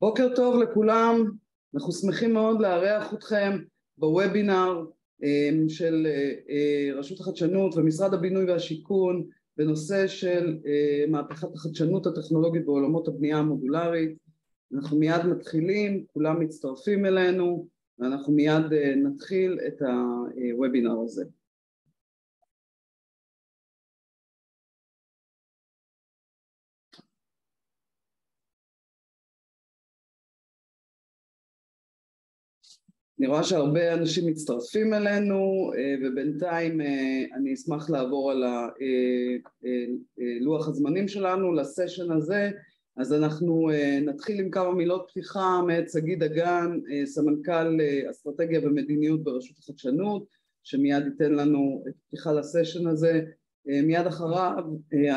בוקר טוב לכולם, אנחנו שמחים מאוד לארח אתכם בוובינר אמ, של אה, אה, רשות החדשנות ומשרד הבינוי והשיכון בנושא של אה, מהפכת החדשנות הטכנולוגית בעולמות הבנייה המודולרית. אנחנו מיד מתחילים, כולם מצטרפים אלינו ואנחנו מיד נתחיל את הוובינר הזה. אני רואה שהרבה אנשים מצטרפים אלינו אה, ובינתיים אה, אני אשמח לעבור על אה, לוח הזמנים שלנו לסשן הזה. אז אנחנו נתחיל עם כמה מילות פתיחה מאת שגיא דגן סמנכ"ל אסטרטגיה ומדיניות ברשות החדשנות שמיד ייתן לנו את פתיחה לסשן הזה. מיד אחריו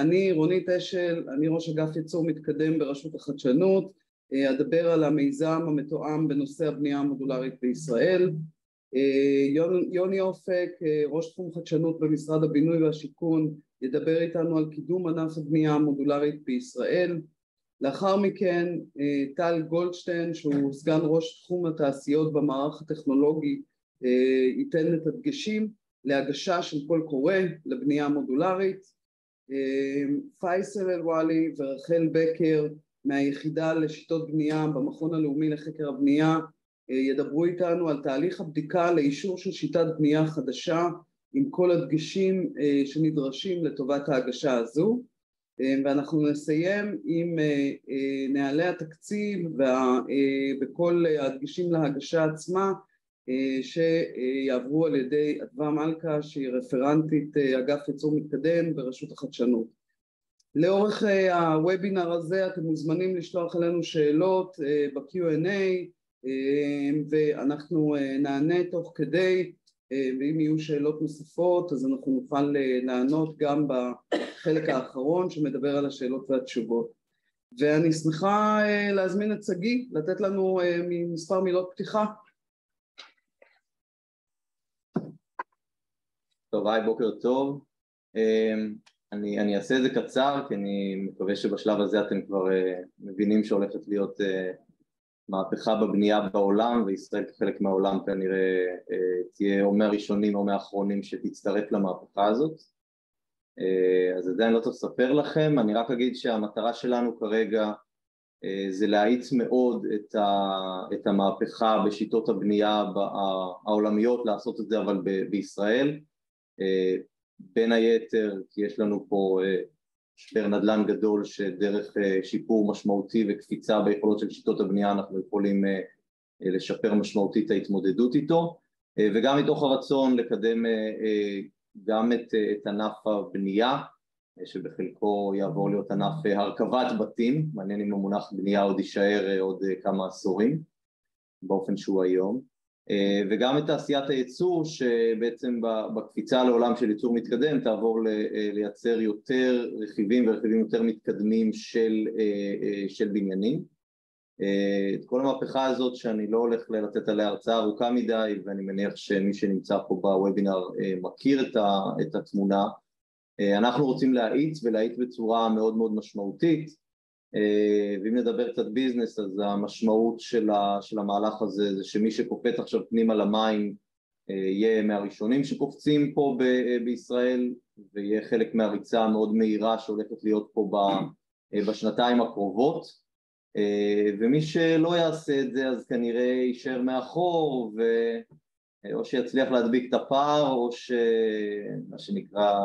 אני רונית אשל אני ראש אגף ייצור מתקדם ברשות החדשנות אדבר על המיזם המתואם בנושא הבנייה המודולרית בישראל. יוני אופק, ראש תחום חדשנות במשרד הבינוי והשיכון, ידבר איתנו על קידום ענף הבנייה המודולרית בישראל. לאחר מכן טל גולדשטיין שהוא סגן ראש תחום התעשיות במערך הטכנולוגי ייתן את הדגשים להגשה של קול קורא לבנייה מודולרית. פייסל אלוואלי ורחל בקר מהיחידה לשיטות בנייה במכון הלאומי לחקר הבנייה אה, ידברו איתנו על תהליך הבדיקה לאישור של שיטת בנייה חדשה עם כל הדגשים אה, שנדרשים לטובת ההגשה הזו. אה, ואנחנו נסיים עם נהלי התקציב וכל הדגשים להגשה עצמה שיעברו על ידי אדווה מלכה שהיא רפרנטית אגף ייצור מתקדם ברשות החדשנות לאורך אה, הוובינר הזה אתם מוזמנים לשלוח אלינו שאלות אה, ב-Q&A אה, ואנחנו נענה תוך כדי ואם יהיו שאלות נוספות אז אנחנו נוכל לענות גם בחלק האחרון שמדבר על השאלות והתשובות ואני שמחה להזמין את שגיא לתת לנו מספר מילות פתיחה טוב, היי, בוקר טוב. אני, אני אעשה את זה קצר כי אני מקווה שבשלב הזה אתם כבר uh, מבינים שהולכת להיות uh, מהפכה בבנייה בעולם וישראל כחלק מהעולם כנראה uh, תהיה או מהראשונים או מהאחרונים שתצטרף למהפכה הזאת. uh, אז עדיין לא צריך לספר לכם, אני רק אגיד שהמטרה שלנו כרגע זה להאיץ מאוד את, ה, את המהפכה בשיטות הבנייה העולמיות, לעשות את זה אבל ב, בישראל בין היתר כי יש לנו פה אה, משבר נדל"ן גדול שדרך אה, שיפור משמעותי וקפיצה ביכולות של שיטות הבנייה אנחנו יכולים אה, לשפר משמעותית את ההתמודדות איתו. וגם מתוך הרצון לקדם גם את, את ענף הבנייה שבחלקו יעבור להיות ענף הרכבת בתים, מעניין אם המונח בנייה עוד יישאר עוד כמה עשורים באופן שהוא היום. אה, וגם את תעשיית הייצור שבעצם בקפיצה לעולם של ייצור מתקדם תעבור אה, לייצר יותר רכיבים ורכיבים יותר מתקדמים של, אה, של בניינים. את כל המהפכה הזאת שאני לא הולך לתת עליה הרצאה ארוכה מדי ואני מניח שמי שנמצא פה בוובינר מכיר את התמונה אנחנו רוצים להאיץ ולהאיץ בצורה מאוד מאוד משמעותית אה, ואם נדבר קצת ביזנס אז המשמעות של, ה, של המהלך הזה זה שמי שקופץ עכשיו פנימה למים אה, יהיה מהראשונים שקופצים פה ב, אה, בישראל ויהיה חלק מהריצה המאוד מהירה שהולכת להיות פה ב, בשנתיים הקרובות. ומי שלא יעשה את זה אז כנראה יישאר מאחור ואו שיצליח להדביק את הפער או שמה שנקרא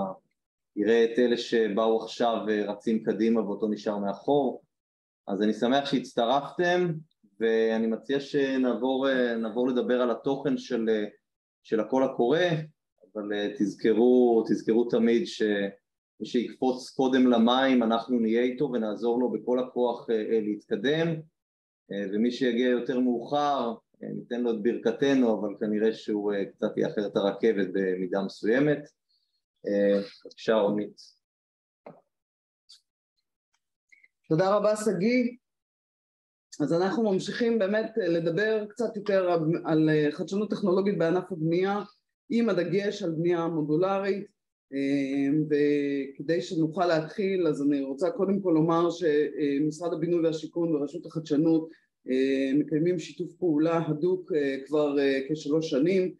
יראה את אלה שבאו עכשיו ורצים קדימה ואותו נשאר מאחור. אז אני שמח שהצטרפתם ואני מציע שנעבור לדבר על התוכן של, של הקול הקורא אבל תזכרו, תזכרו תמיד שמי שיקפוץ קודם למים אנחנו נהיה איתו ונעזור לו בכל הכוח להתקדם. ומי שיגיע יותר מאוחר ניתן לו את ברכתנו אבל כנראה שהוא קצת יאחר את הרכבת במידה מסוימת בבקשה רונית. תודה רבה שגיא. אז אנחנו ממשיכים באמת לדבר קצת יותר על חדשנות טכנולוגית בענף הבנייה עם הדגש על בנייה מודולרית וכדי שנוכל להתחיל אז אני רוצה קודם כל לומר שמשרד הבינוי והשיכון ורשות החדשנות מקיימים שיתוף פעולה הדוק כבר כשלוש שנים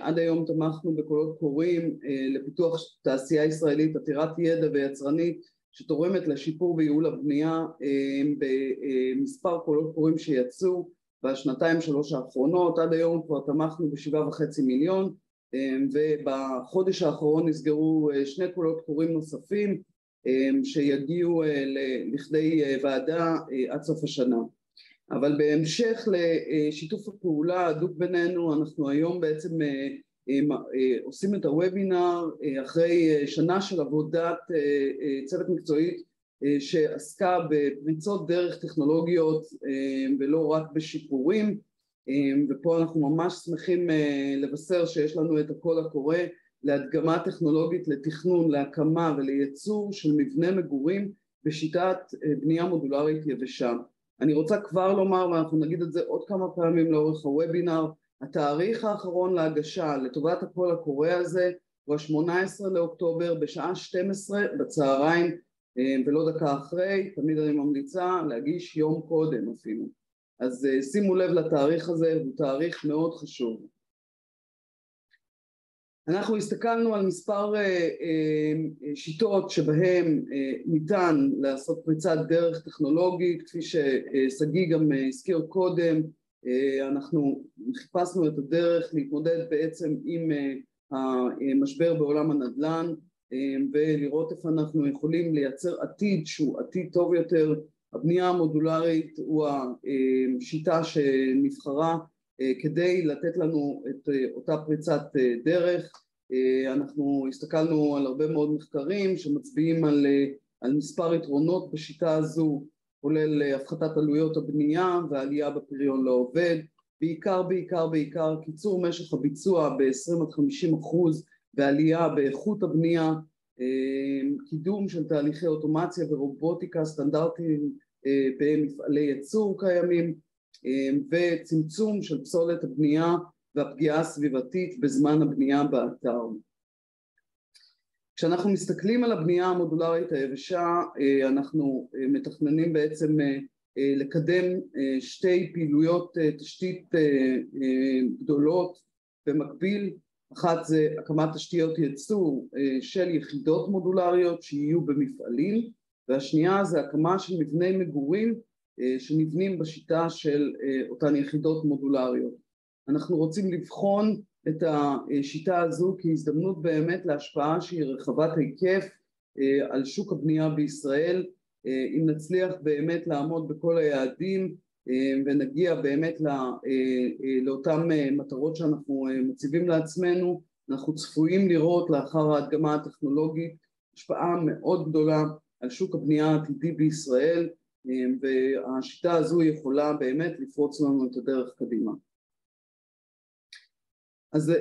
עד היום תמכנו בקולות קוראים לפיתוח תעשייה ישראלית עתירת ידע ויצרנית שתורמת לשיפור וייעול הבנייה במספר קולות קוראים שיצאו בשנתיים שלוש האחרונות. עד היום כבר תמכנו בשבעה וחצי מיליון ובחודש האחרון נסגרו שני קולות קוראים נוספים שיגיעו לכדי ועדה עד סוף השנה אבל בהמשך לשיתוף הפעולה ההדוק בינינו אנחנו היום בעצם עושים את הוובינר אחרי שנה של עבודת צוות מקצועית שעסקה בפריצות דרך טכנולוגיות ולא רק בשיפורים ופה אנחנו ממש שמחים לבשר שיש לנו את הקול הקורא להדגמה טכנולוגית לתכנון, להקמה ולייצור של מבנה מגורים בשיטת בנייה מודולרית יבשה. אני רוצה כבר לומר ואנחנו נגיד את זה עוד כמה פעמים לאורך הוובינר התאריך האחרון להגשה לטובת הקול הקורא הזה הוא השמונה עשרה לאוקטובר בשעה 12 בצהריים ולא דקה אחרי, תמיד אני ממליצה להגיש יום קודם אפילו אז שימו לב לתאריך הזה, הוא תאריך מאוד חשוב. אנחנו הסתכלנו על מספר שיטות שבהן ניתן לעשות פריצת דרך טכנולוגית כפי ששגיא גם הזכיר קודם אנחנו חיפשנו את הדרך להתמודד בעצם עם המשבר בעולם הנדל"ן ולראות איפה אנחנו יכולים לייצר עתיד שהוא עתיד טוב יותר. הבנייה המודולרית הוא השיטה שנבחרה כדי לתת לנו את אותה פריצת דרך. אנחנו הסתכלנו על הרבה מאוד מחקרים שמצביעים על, על מספר יתרונות בשיטה הזו כולל הפחתת עלויות הבנייה ועלייה בפריון לעובד. בעיקר בעיקר בעיקר קיצור משך הביצוע ב-20 עד 50 אחוז ועלייה באיכות הבנייה. קידום של תהליכי אוטומציה ורובוטיקה סטנדרטיים במפעלי ייצור קיימים וצמצום של פסולת הבנייה והפגיעה הסביבתית בזמן הבנייה באתר. כשאנחנו מסתכלים על הבנייה המודולרית היבשה אנחנו מתכננים בעצם לקדם שתי פעילויות תשתית גדולות במקביל אחת זה הקמת תשתיות ייצור של יחידות מודולריות שיהיו במפעלים והשנייה זה הקמה של מבני מגורים שנבנים בשיטה של אותן יחידות מודולריות. אנחנו רוצים לבחון את השיטה הזו כהזדמנות באמת להשפעה שהיא רחבת היקף על שוק הבנייה בישראל אם נצליח באמת לעמוד בכל היעדים ונגיע באמת לאותן מטרות שאנחנו מציבים לעצמנו אנחנו צפויים לראות לאחר ההדגמה הטכנולוגית השפעה מאוד גדולה על שוק הבנייה העתידי בישראל והשיטה הזו יכולה באמת לפרוץ לנו את הדרך קדימה. אז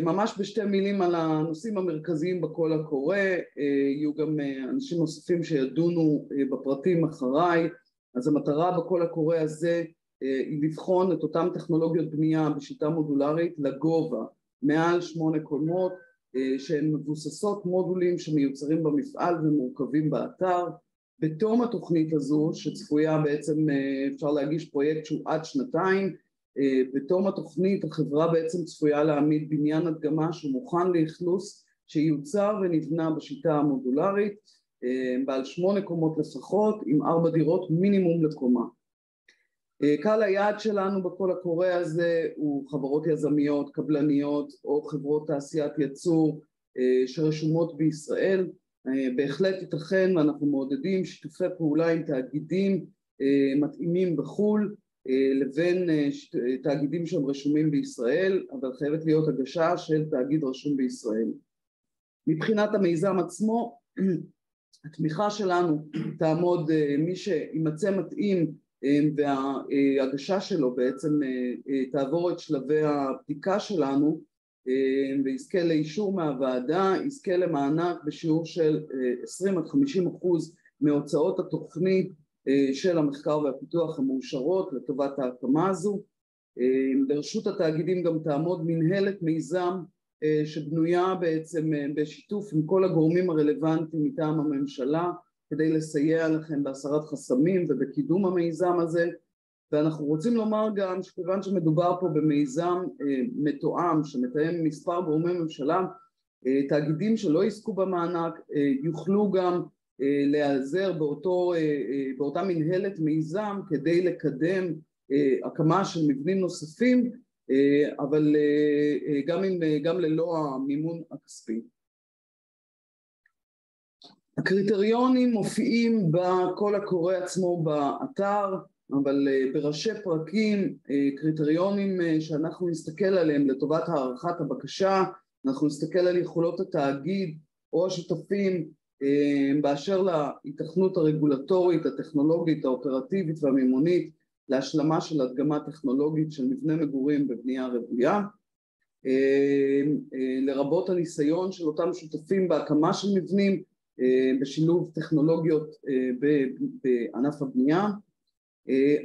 ממש בשתי מילים על הנושאים המרכזיים בקול הקורא, יהיו גם אנשים נוספים שידונו בפרטים אחריי, אז המטרה בקול הקורא הזה היא לבחון את אותן טכנולוגיות בנייה בשיטה מודולרית לגובה מעל שמונה קומות שהן מבוססות מודולים שמיוצרים במפעל ומורכבים באתר בתום התוכנית הזו שצפויה בעצם אפשר להגיש פרויקט שהוא עד שנתיים בתום התוכנית החברה בעצם צפויה להעמיד בניין הדגמה שהוא מוכן לאכלוס שיוצר ונבנה בשיטה המודולרית בעל שמונה קומות לפחות עם ארבע דירות מינימום לקומה. קהל היעד שלנו בקול הקורא הזה הוא חברות יזמיות, קבלניות או חברות תעשיית ייצור שרשומות בישראל בהחלט ייתכן ואנחנו מעודדים שיתופי פעולה עם תאגידים מתאימים בחו"ל לבין תאגידים שהם רשומים בישראל אבל חייבת להיות הגשה של תאגיד רשום בישראל. מבחינת המיזם עצמו התמיכה שלנו תעמוד מי שימצא מתאים וההגשה שלו בעצם תעבור את שלבי הבדיקה שלנו ויזכה לאישור מהוועדה, יזכה למענק בשיעור של 20 עד 50 אחוז מהוצאות התוכנית של המחקר והפיתוח המאושרות לטובת ההקמה הזו. לרשות התאגידים גם תעמוד מנהלת מיזם שבנויה בעצם בשיתוף עם כל הגורמים הרלוונטיים מטעם הממשלה כדי לסייע לכם בהסרת חסמים ובקידום המיזם הזה ואנחנו רוצים לומר גם שכיוון שמדובר פה במיזם מתואם שמתאם מספר גורמי ממשלה תאגידים שלא יזכו במענק יוכלו גם להיעזר באותו, באותה מנהלת מיזם כדי לקדם הקמה של מבנים נוספים אבל גם, עם, גם ללא המימון הכספי. הקריטריונים מופיעים בקול הקורא עצמו באתר אבל בראשי פרקים קריטריונים שאנחנו נסתכל עליהם לטובת הערכת הבקשה אנחנו נסתכל על יכולות התאגיד או השותפים באשר להיתכנות הרגולטורית, הטכנולוגית, האופרטיבית והמימונית להשלמה של הדגמה טכנולוגית של מבנה מגורים בבנייה רוויה. לרבות הניסיון של אותם שותפים בהקמה של מבנים בשילוב טכנולוגיות בענף הבנייה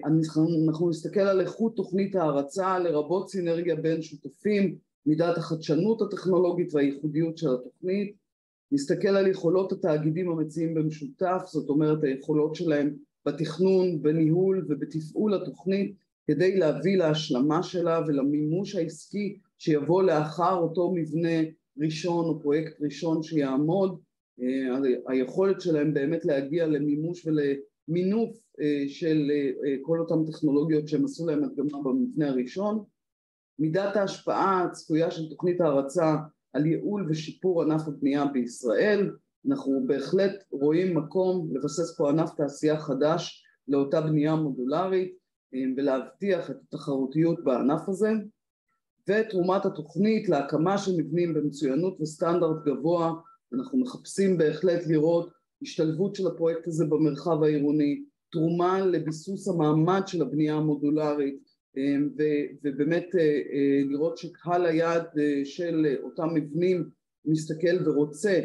אנחנו נסתכל על איכות תוכנית ההרצה לרבות סינרגיה בין שותפים מידת החדשנות הטכנולוגית והייחודיות של התוכנית. נסתכל על יכולות התאגידים המציעים במשותף זאת אומרת היכולות שלהם בתכנון, בניהול ובתפעול התוכנית כדי להביא להשלמה שלה ולמימוש העסקי שיבוא לאחר אותו מבנה ראשון או פרויקט ראשון שיעמוד. היכולת שלהם באמת להגיע למימוש ולמינוף של כל אותן טכנולוגיות שהם עשו להם הדגמה במבנה הראשון. מידת ההשפעה הצפויה של תוכנית ההרצה על ייעול ושיפור ענף הבנייה בישראל. אנחנו בהחלט רואים מקום לבסס פה ענף תעשייה חדש לאותה בנייה מודולרית ולהבטיח את התחרותיות בענף הזה. ותרומת התוכנית להקמה של מבנים במצוינות וסטנדרט גבוה. אנחנו מחפשים בהחלט לראות השתלבות של הפרויקט הזה במרחב העירוני תרומה לביסוס המעמד של הבנייה המודולרית ובאמת לראות שקהל היעד של אותם מבנים מסתכל ורוצה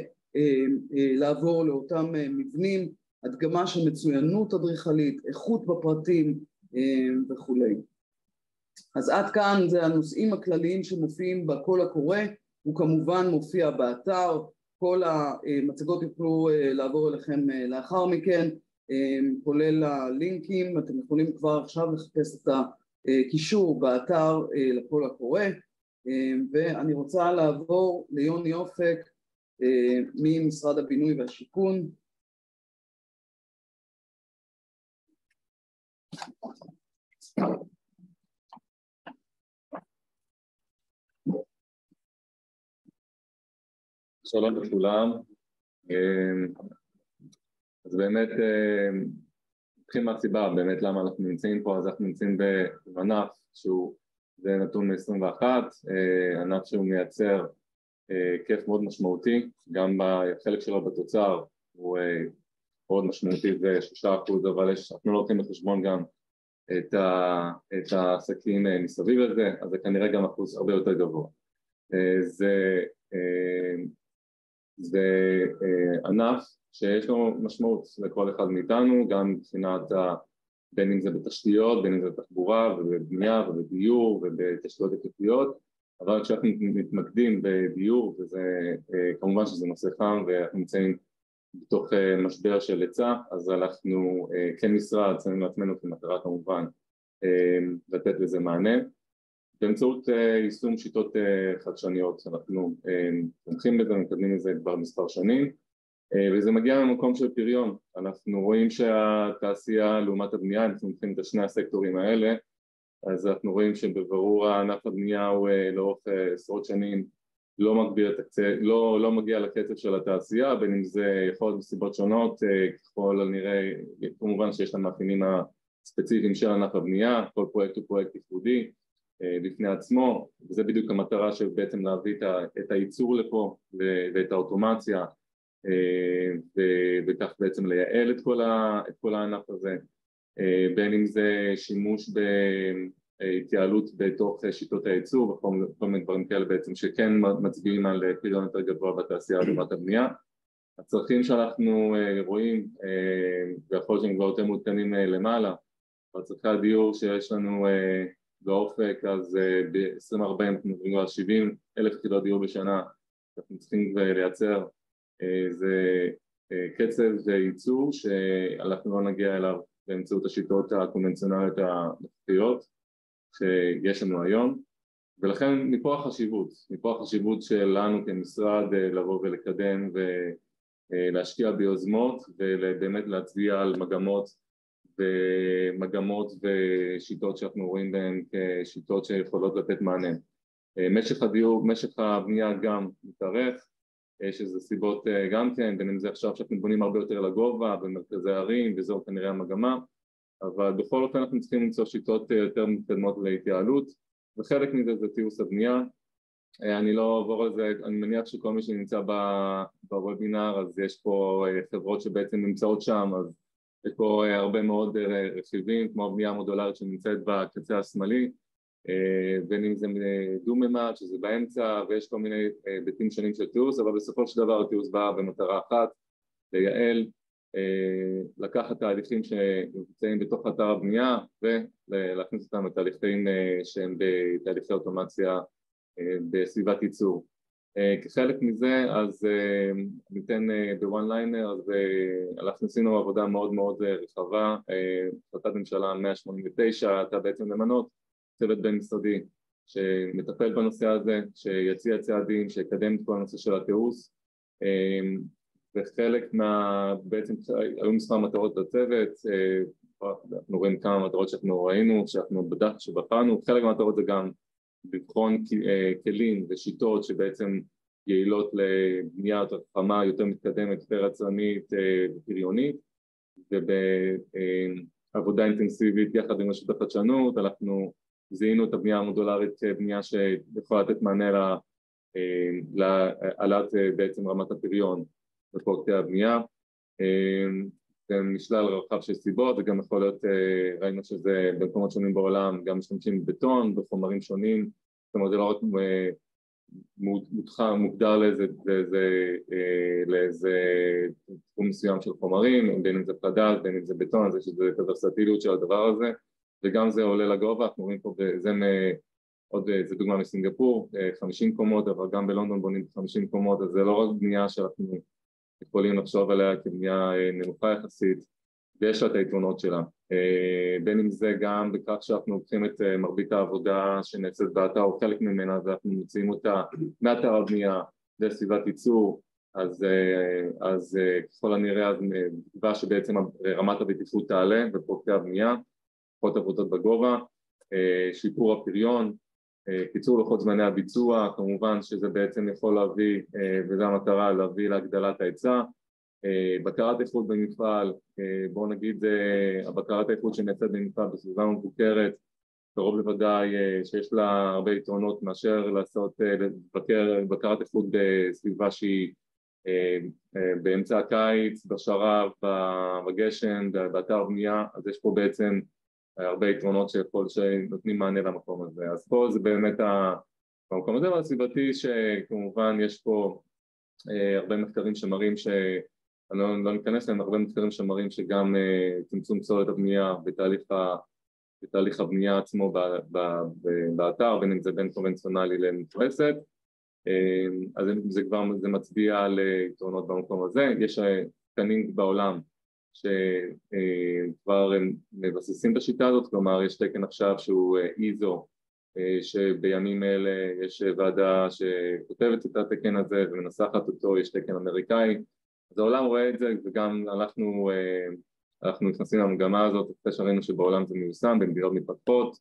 לעבור לאותם מבנים, הדגמה של מצוינות אדריכלית, איכות בפרטים וכולי. אז עד כאן זה הנושאים הכלליים שמופיעים בקול הקורא, הוא כמובן מופיע באתר, כל המצגות יוכלו לעבור אליכם לאחר מכן, כולל הלינקים, אתם יכולים כבר עכשיו לחפש את הקישור באתר לקול הקורא. ואני רוצה לעבור ליוני אופק ממשרד הבינוי והשיכון שלום לכולם, אז באמת נתחיל מהסיבה באמת למה אנחנו נמצאים פה, אז אנחנו נמצאים בענף שהוא זה נתון מ-21, ענף שהוא מייצר היקף מאוד משמעותי, גם בחלק שלו בתוצר הוא מאוד משמעותי שישה אחוז, אבל יש, אנחנו לא לוקחים בחשבון גם את, ה, את העסקים מסביב לזה, אז זה כנראה גם אחוז הרבה יותר גבוה. זה, זה ענף שיש לו משמעות לכל אחד מאיתנו, גם מבחינת ה... בין אם זה בתשתיות, בין אם זה בתחבורה ובבנייה ובדיור ובתשתיות היקפיות אבל כשאנחנו מתמקדים בדיור וזה כמובן שזה נושא חם ואנחנו נמצאים בתוך משבר של היצע אז אנחנו כמשרד שמים לעצמנו כמטרה כמובן לתת לזה מענה באמצעות יישום שיטות חדשניות אנחנו תומכים בזה ומקדמים את זה כבר מספר שנים וזה מגיע ממקום של פריון, אנחנו רואים שהתעשייה לעומת הבנייה, אנחנו נותנים את שני הסקטורים האלה אז אנחנו רואים שבברור ענף הבנייה הוא לאורך עשרות שנים לא, מגביר לא, לא מגיע לקצב של התעשייה בין אם זה יכול להיות מסיבות שונות ככל הנראה כמובן שיש את המאפיינים הספציפיים של ענף הבנייה כל פרויקט הוא פרויקט ייחודי בפני עצמו וזה בדיוק המטרה של בעצם להביא את הייצור לפה ואת האוטומציה וכך בעצם לייעל את כל, את כל הענף הזה בין אם זה שימוש בהתייעלות בתוך שיטות הייצור וכל מיני דברים כאלה בעצם שכן מצביעים על פריון יותר גבוה בתעשייה לעומת הבנייה. הצרכים שאנחנו רואים ויכול להיות שהם כבר יותר מעודכנים למעלה בצרכי הדיור שיש לנו באופק אז ב-2040 אנחנו מדברים על 70 אלף יחידות דיור בשנה אנחנו צריכים לייצר זה קצב ייצור שאנחנו לא נגיע אליו באמצעות השיטות הקונבנציונליות הנוכחיות שיש לנו היום. ולכן מפה החשיבות, מפה החשיבות שלנו כמשרד לבוא ולקדם ולהשקיע ביוזמות ובאמת להצביע על מגמות ומגמות ושיטות שאנחנו רואים בהן כשיטות שיכולות לתת מענה. משך הדיור, משך הבנייה גם מתארך, יש איזה סיבות גם כן, בין אם זה עכשיו שאנחנו בונים הרבה יותר לגובה במרכזי ערים וזו כנראה המגמה, אבל בכל אופן אנחנו צריכים למצוא שיטות יותר מתקדמות להתייעלות וחלק מזה זה תיעוש הבנייה, אני לא אעבור על זה, אני מניח שכל מי שנמצא בוובינר אז יש פה חברות שבעצם נמצאות שם אז יש פה הרבה מאוד רכיבים כמו הבנייה המודולרית שנמצאת בקצה השמאלי בין אם זה דו-ממד שזה באמצע ויש כל מיני היבטים שונים של תיעוש אבל בסופו של דבר התיעוש בא במטרה אחת לייעל, לקחת תהליכים שנמצאים בתוך אתר הבנייה ולהכניס אותם לתהליכים שהם בתהליכי אוטומציה בסביבת ייצור כחלק מזה אז ניתן בוואן ליינר אז אנחנו עשינו עבודה מאוד מאוד רחבה החלטת ממשלה 189 הייתה בעצם למנות צוות בין משרדי שמטפל בנושא הזה, שיציע צעדים, שיקדם את כל הנושא של התיעוש וחלק מה... בעצם היו מספר מטרות לצוות, אנחנו רואים כמה מטרות שאנחנו ראינו, שאנחנו בדק, שבחרנו, חלק מהמטרות זה גם לבחון כלים ושיטות שבעצם יעילות לבנייה יותר יותר מתקדמת, יותר עצמנית ופריונית ובעבודה אינטנסיבית יחד עם רשות החדשנות. אנחנו זיהינו את הבנייה המודולרית כבנייה שיכולה לתת מענה להעלאת בעצם רמת הפריון בפרויקטי הבנייה זה משלל רחב של סיבות וגם יכול להיות, ראינו שזה במקומות שונים בעולם גם משתמשים בבטון וחומרים שונים זאת אומרת זה לא רק מוגדר לאיזה, לאיזה, לאיזה תחום מסוים של חומרים בין אם זה פלדה, בין אם זה בטון, אז יש את הוורסטיליות של הדבר הזה וגם זה עולה לגובה, אנחנו רואים פה, זה עוד איזה דוגמה מסינגפור, 50 קומות, אבל גם בלונדון בונים 50 קומות, אז זה לא רק בנייה שאנחנו יכולים לחשוב עליה כבנייה נמוכה יחסית, ויש לה את היתרונות שלה, בין אם זה גם בכך שאנחנו לוקחים את מרבית העבודה שנעשית באתר או חלק ממנה ואנחנו מוציאים אותה מאתר הבנייה לסביבת ייצור, אז, אז ככל הנראה אז בתקווה שבעצם רמת הבטיחות תעלה בפרויקטי הבנייה פחות עבודות בגובה, שיפור הפריון, קיצור לוחות זמני הביצוע, כמובן שזה בעצם יכול להביא, וזו המטרה, להביא להגדלת ההיצע, בקרת איכות במפעל, בואו נגיד הבקרת האיכות שנעשית במפעל בסביבה מבוקרת, קרוב לוודאי שיש לה הרבה יתרונות מאשר לעשות, לבקר בקרת איכות בסביבה שהיא באמצע הקיץ, בשרב, בגשם, באתר בנייה, אז יש פה בעצם הרבה יתרונות שיכול, שנותנים מענה למקום הזה, אז פה זה באמת המקום הזה והסביבתי שכמובן יש פה הרבה מחקרים שמראים ש... אני לא, לא ניכנס להם, הרבה מחקרים שמראים שגם צמצום פסולת הבנייה בתהליך, ה, בתהליך הבנייה עצמו ב, ב, ב, באתר, בין אם זה בין קונבנציונלי למפרסת, אז זה כבר זה מצביע על יתרונות במקום הזה, יש תקנים בעולם שכבר הם מבססים את השיטה הזאת, כלומר יש תקן עכשיו שהוא איזו שבימים אלה יש ועדה שכותבת את התקן הזה ומנסחת אותו, יש תקן אמריקאי, אז העולם רואה את זה וגם אנחנו, אנחנו נכנסים למגמה הזאת אחרי שראינו שבעולם זה מיושם במדינות מתפתחות,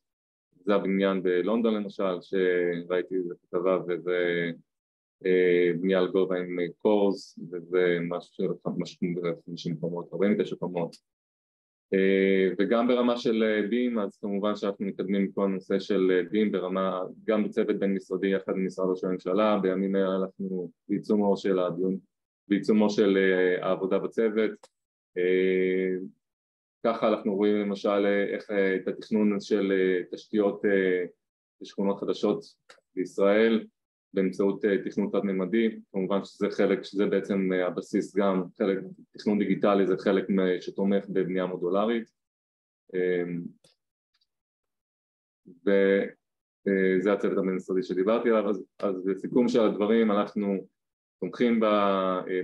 זה הבניין בלונדון למשל שראיתי איזה כתבה וזה בנייה על גובה עם קורס וזה משהו של 50 קומות, 49 קומות. וגם ברמה של בים אז כמובן שאנחנו מתקדמים כל הנושא של בים ברמה גם בצוות בין משרדי יחד עם משרד ראש הממשלה. בימים אלה אנחנו בעיצומו של הדיון בעיצומו של העבודה בצוות. ככה אנחנו רואים למשל איך את התכנון של תשתיות לשכונות חדשות בישראל באמצעות תכנון תת-ממדי, כמובן שזה חלק, שזה בעצם הבסיס גם, חלק, תכנון דיגיטלי זה חלק שתומך בבנייה מודולרית. וזה הצוות הבין-משרדי שדיברתי עליו, אז, אז לסיכום של הדברים אנחנו תומכים ב,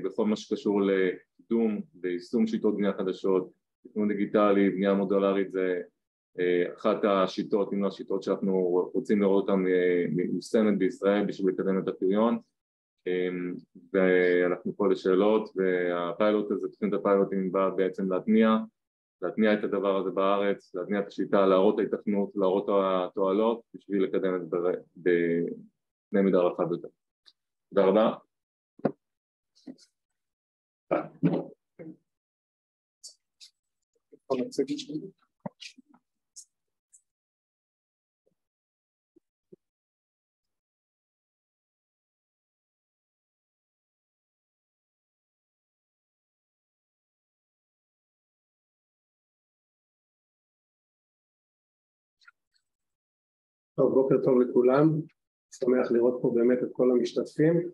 בכל מה שקשור לקידום ויישום שיטות בנייה חדשות, תכנון דיגיטלי, בנייה מודולרית זה אחת השיטות, אם לא השיטות שאנחנו רוצים לראות אותן מיושמת בישראל בשביל לקדם את הפריון ואנחנו פה לשאלות והפיילוט הזה, תכנית הפיילוטים באה בעצם להתניע להתניע את הדבר הזה בארץ, להתניע את השיטה, להראות את ההתכנות, להראות את התועלות בשביל לקדם את זה בקנה מידה רחב יותר. תודה רבה. טוב, בוקר טוב לכולם, שמח לראות פה באמת את כל המשתתפים.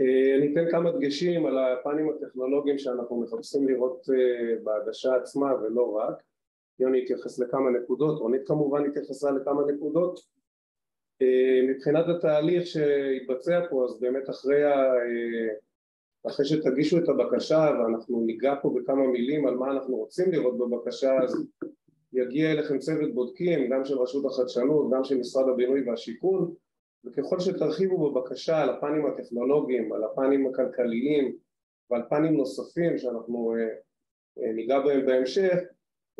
אה, אני אתן כמה דגשים על הפנים הטכנולוגיים שאנחנו מחפשים לראות אה, בהגשה עצמה ולא רק. יוני התייחס לכמה נקודות, רונית כמובן התייחסה לכמה נקודות. אה, מבחינת התהליך שהתבצע פה, אז באמת אחרי, ה... אחרי שתגישו את הבקשה ואנחנו ניגע פה בכמה מילים על מה אנחנו רוצים לראות בבקשה, אז יגיע אליכם צוות בודקים, גם של רשות החדשנות, גם של משרד הבינוי והשיכון, וככל שתרחיבו בבקשה על הפנים הטכנולוגיים, על הפנים הכלכליים ועל פנים נוספים שאנחנו אה, אה, ניגע בהם בהמשך,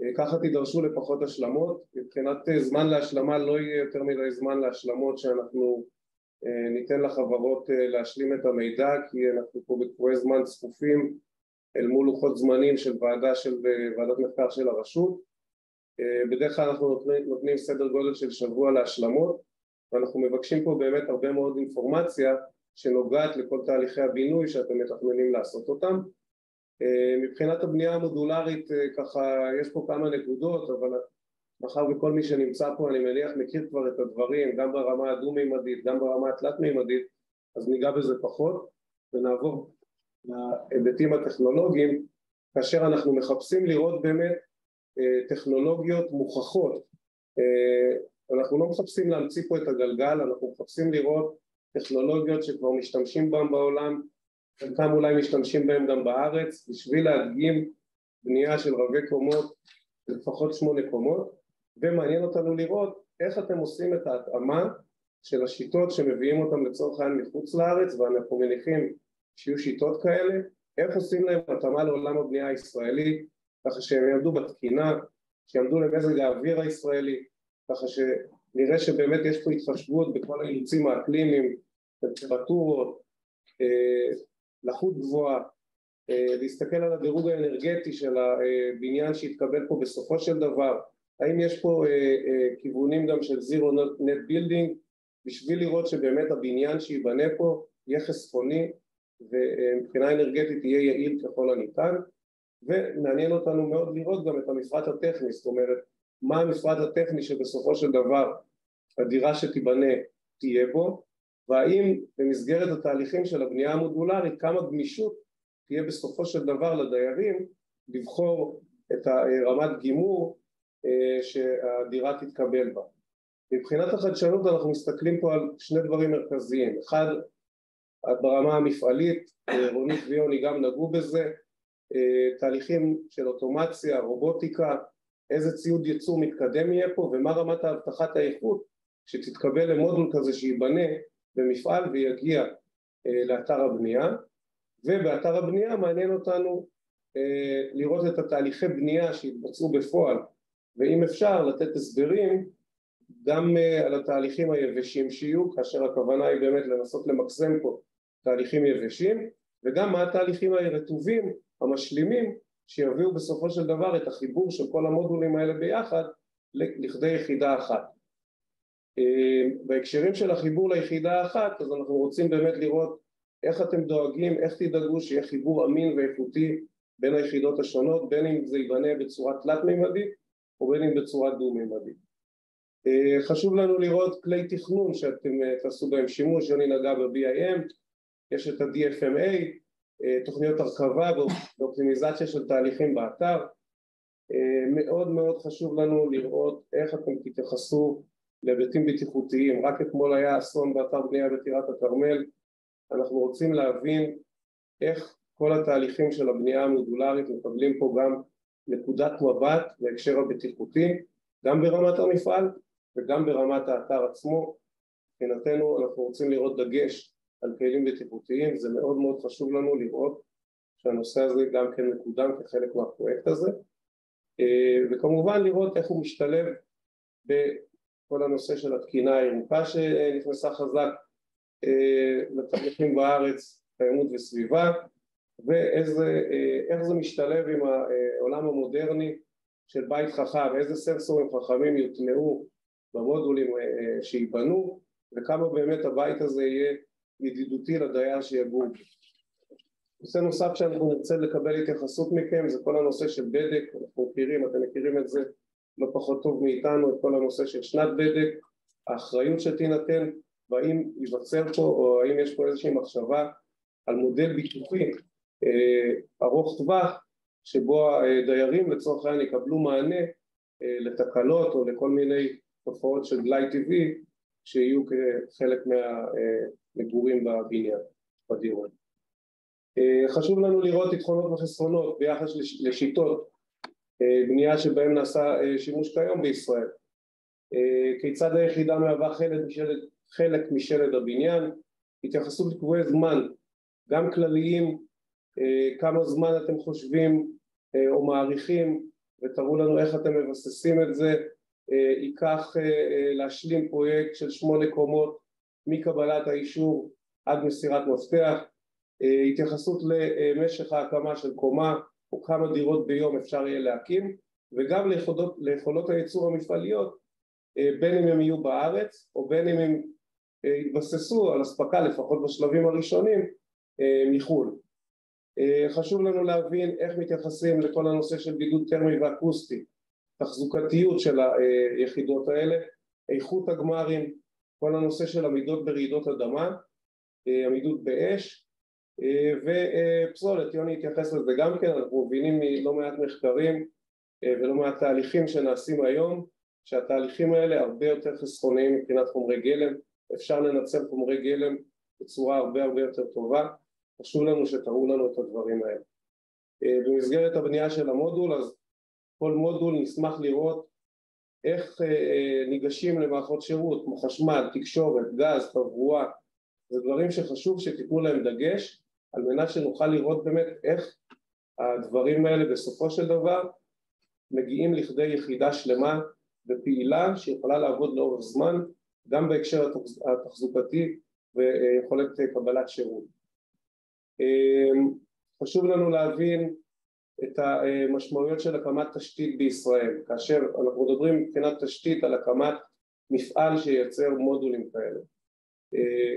אה, ככה תידרשו לפחות השלמות. מבחינת זמן להשלמה לא יהיה יותר מדי זמן להשלמות שאנחנו ניתן לחברות להשלים את המידע כי אנחנו פה בקבועי זמן צפופים אל מול לוחות זמנים של ועדה של ועדת מחקר של הרשות בדרך כלל אנחנו נותנים, נותנים סדר גודל של שבוע להשלמות ואנחנו מבקשים פה באמת הרבה מאוד אינפורמציה שנוגעת לכל תהליכי הבינוי שאתם מתכננים לעשות אותם. אה, מבחינת הבנייה המודולרית אה, ככה יש פה כמה נקודות אבל מאחר וכל מי שנמצא פה אני מניח מכיר כבר את הדברים גם ברמה הדו-מימדית גם ברמה התלת-מימדית אז ניגע בזה פחות ונעבור להיבטים הטכנולוגיים. כאשר אנחנו מחפשים לראות באמת אה, טכנולוגיות מוכחות. אה, אנחנו לא מחפשים להמציא פה את הגלגל, אנחנו מחפשים לראות טכנולוגיות שכבר משתמשים בהן בעולם, חלקם אולי משתמשים בהן גם בארץ, בשביל להדגים בנייה של רבי קומות, לפחות שמונה קומות, ומעניין אותנו לראות איך אתם עושים את ההתאמה של השיטות שמביאים אותם לצורך העניין מחוץ לארץ, ואנחנו מניחים שיהיו שיטות כאלה, איך עושים להם התאמה לעולם הבנייה הישראלי, ככה שהם יעמדו בתקינה, שיעמדו למזג האוויר הישראלי, ככה שנראה שבאמת יש פה התחשבות בכל האילוצים האקלימיים, טמפרטורות, אה, לחות גבוהה, אה, להסתכל על הדירוג האנרגטי של הבניין שהתקבל פה בסופו של דבר, האם יש פה אה, כיוונים גם של zero net building בשביל לראות שבאמת הבניין שייבנה פה יהיה חסכוני ומבחינה אנרגטית יהיה יעיל ככל הניתן ומעניין אותנו מאוד לראות גם את המפרט הטכני, זאת אומרת מה המפרט הטכני שבסופו של דבר הדירה שתיבנה תהיה בו והאם במסגרת התהליכים של הבנייה המודולרית כמה גמישות תהיה בסופו של דבר לדיירים לבחור את רמת גימור אה, שהדירה תתקבל בה. מבחינת החדשנות אנחנו מסתכלים פה על שני דברים מרכזיים, אחד ברמה המפעלית, אה, רונית ויוני גם נגעו בזה, תהליכים של אוטומציה, רובוטיקה, איזה ציוד ייצור מתקדם יהיה פה ומה רמת הבטחת האיכות שתתקבל למודול כזה שייבנה במפעל ויגיע אה, לאתר הבנייה. ובאתר הבנייה מעניין אותנו אה, לראות את התהליכי בנייה שהתבצעו בפועל. ואם אפשר לתת הסברים גם על התהליכים היבשים שיהיו כאשר הכוונה היא באמת לנסות למקסם פה תהליכים יבשים וגם מה התהליכים הרטובים המשלימים שיביאו בסופו של דבר את החיבור של כל המודולים האלה ביחד לכדי יחידה אחת. אה, בהקשרים של החיבור ליחידה האחת אז אנחנו רוצים באמת לראות איך אתם דואגים, איך תדאגו שיהיה חיבור אמין ואיכותי בין היחידות השונות בין אם זה ייבנה בצורה תלת מימדית או בין אם בצורה דו מימדית. אה, חשוב לנו לראות כלי תכנון שאתם אה, תעשו בהם שימוש, יוני נגע ב-BIM, יש את ה-DFMA תוכניות הרכבה ואופטימיזציה של תהליכים באתר. אה, מאוד מאוד חשוב לנו לראות איך אתם תתייחסו להיבטים בטיחותיים. רק אתמול היה אסון באתר בנייה בטירת הכרמל. אנחנו רוצים להבין איך כל התהליכים של הבנייה המודולרית מקבלים פה גם נקודת מבט בהקשר הבטיחותי, גם ברמת המפעל וגם ברמת האתר עצמו. מבחינתנו אנחנו רוצים לראות דגש על כלים בטיחותיים, זה מאוד מאוד חשוב לנו לראות שהנושא הזה גם כן מקודם כחלק מהפרויקט הזה, אה, וכמובן לראות איך הוא משתלב בכל הנושא של התקינה הירוקה שנכנסה חזק אה, לתהליכים בארץ, קיימות וסביבה, ואיך זה משתלב עם העולם המודרני של בית חכם, איזה סנסורים חכמים יוטמעו במודולים אה, שייבנו וכמה באמת הבית הזה יהיה ידידותי לדייר שיגור. נושא נוסף שאנחנו נרצה לקבל התייחסות מכם זה כל הנושא של בדק, אנחנו מכירים, אתם מכירים את זה לא פחות טוב מאיתנו, את כל הנושא של שנת בדק, האחריות שתינתן והאם ייווצר פה או האם יש פה איזושהי מחשבה על מודל ביטוחי אה, ארוך טווח שבו הדיירים לצורך העניין יקבלו מענה אה, לתקלות או לכל מיני תופעות של גלאי טבעי שיהיו כחלק מהמגורים בבניין, בדירות. אה, חשוב לנו לראות יתרונות וחסרונות ביחס לשיטות בנייה שבהן נעשה שימוש כיום בישראל. כיצד היחידה מהווה חלק משלד, חלק משלד הבניין, התייחסות לקבועי זמן, גם כלליים אה, כמה זמן אתם חושבים אה, או מעריכים ותראו לנו איך אתם מבססים את זה אה, ייקח להשלים פרויקט של שמונה קומות מקבלת האישור עד מסירת מפתח התייחסות למשך ההקמה של קומה או כמה דירות ביום אפשר יהיה להקים וגם ליכולות, ליכולות הייצור המפעליות בין אם הם יהיו בארץ או בין אם הם יתבססו על אספקה לפחות בשלבים הראשונים מחו"ל. אה, חשוב לנו להבין איך מתייחסים לכל הנושא של בידוד טרמי ואקוסטי, תחזוקתיות של היחידות האלה, איכות הגמרים, כל הנושא של עמידות ברעידות אדמה, אה, עמידות באש אה, ופסולת, יוני התייחס לזה גם כן, אנחנו מבינים מלא מעט מחקרים ולא מעט תהליכים שנעשים היום שהתהליכים האלה הרבה יותר חסכוניים מבחינת חומרי גלם, אפשר לנצל חומרי גלם בצורה הרבה הרבה יותר טובה. חשוב לנו שתראו לנו את הדברים האלה. אה, במסגרת הבנייה של המודול אז כל מודול נשמח לראות איך אה, אה, ניגשים למערכות שירות כמו חשמל, תקשורת, גז, תברואה זה דברים שחשוב שתיתנו להם דגש על מנת שנוכל לראות באמת איך הדברים האלה בסופו של דבר מגיעים לכדי יחידה שלמה ופעילה שיכולה לעבוד לאורך זמן גם בהקשר התחזוקתי ויכולת קבלת שירות. אמ, חשוב לנו להבין את המשמעויות של הקמת תשתית בישראל כאשר אנחנו מדברים מבחינת תשתית על הקמת מפעל שייצר מודולים כאלה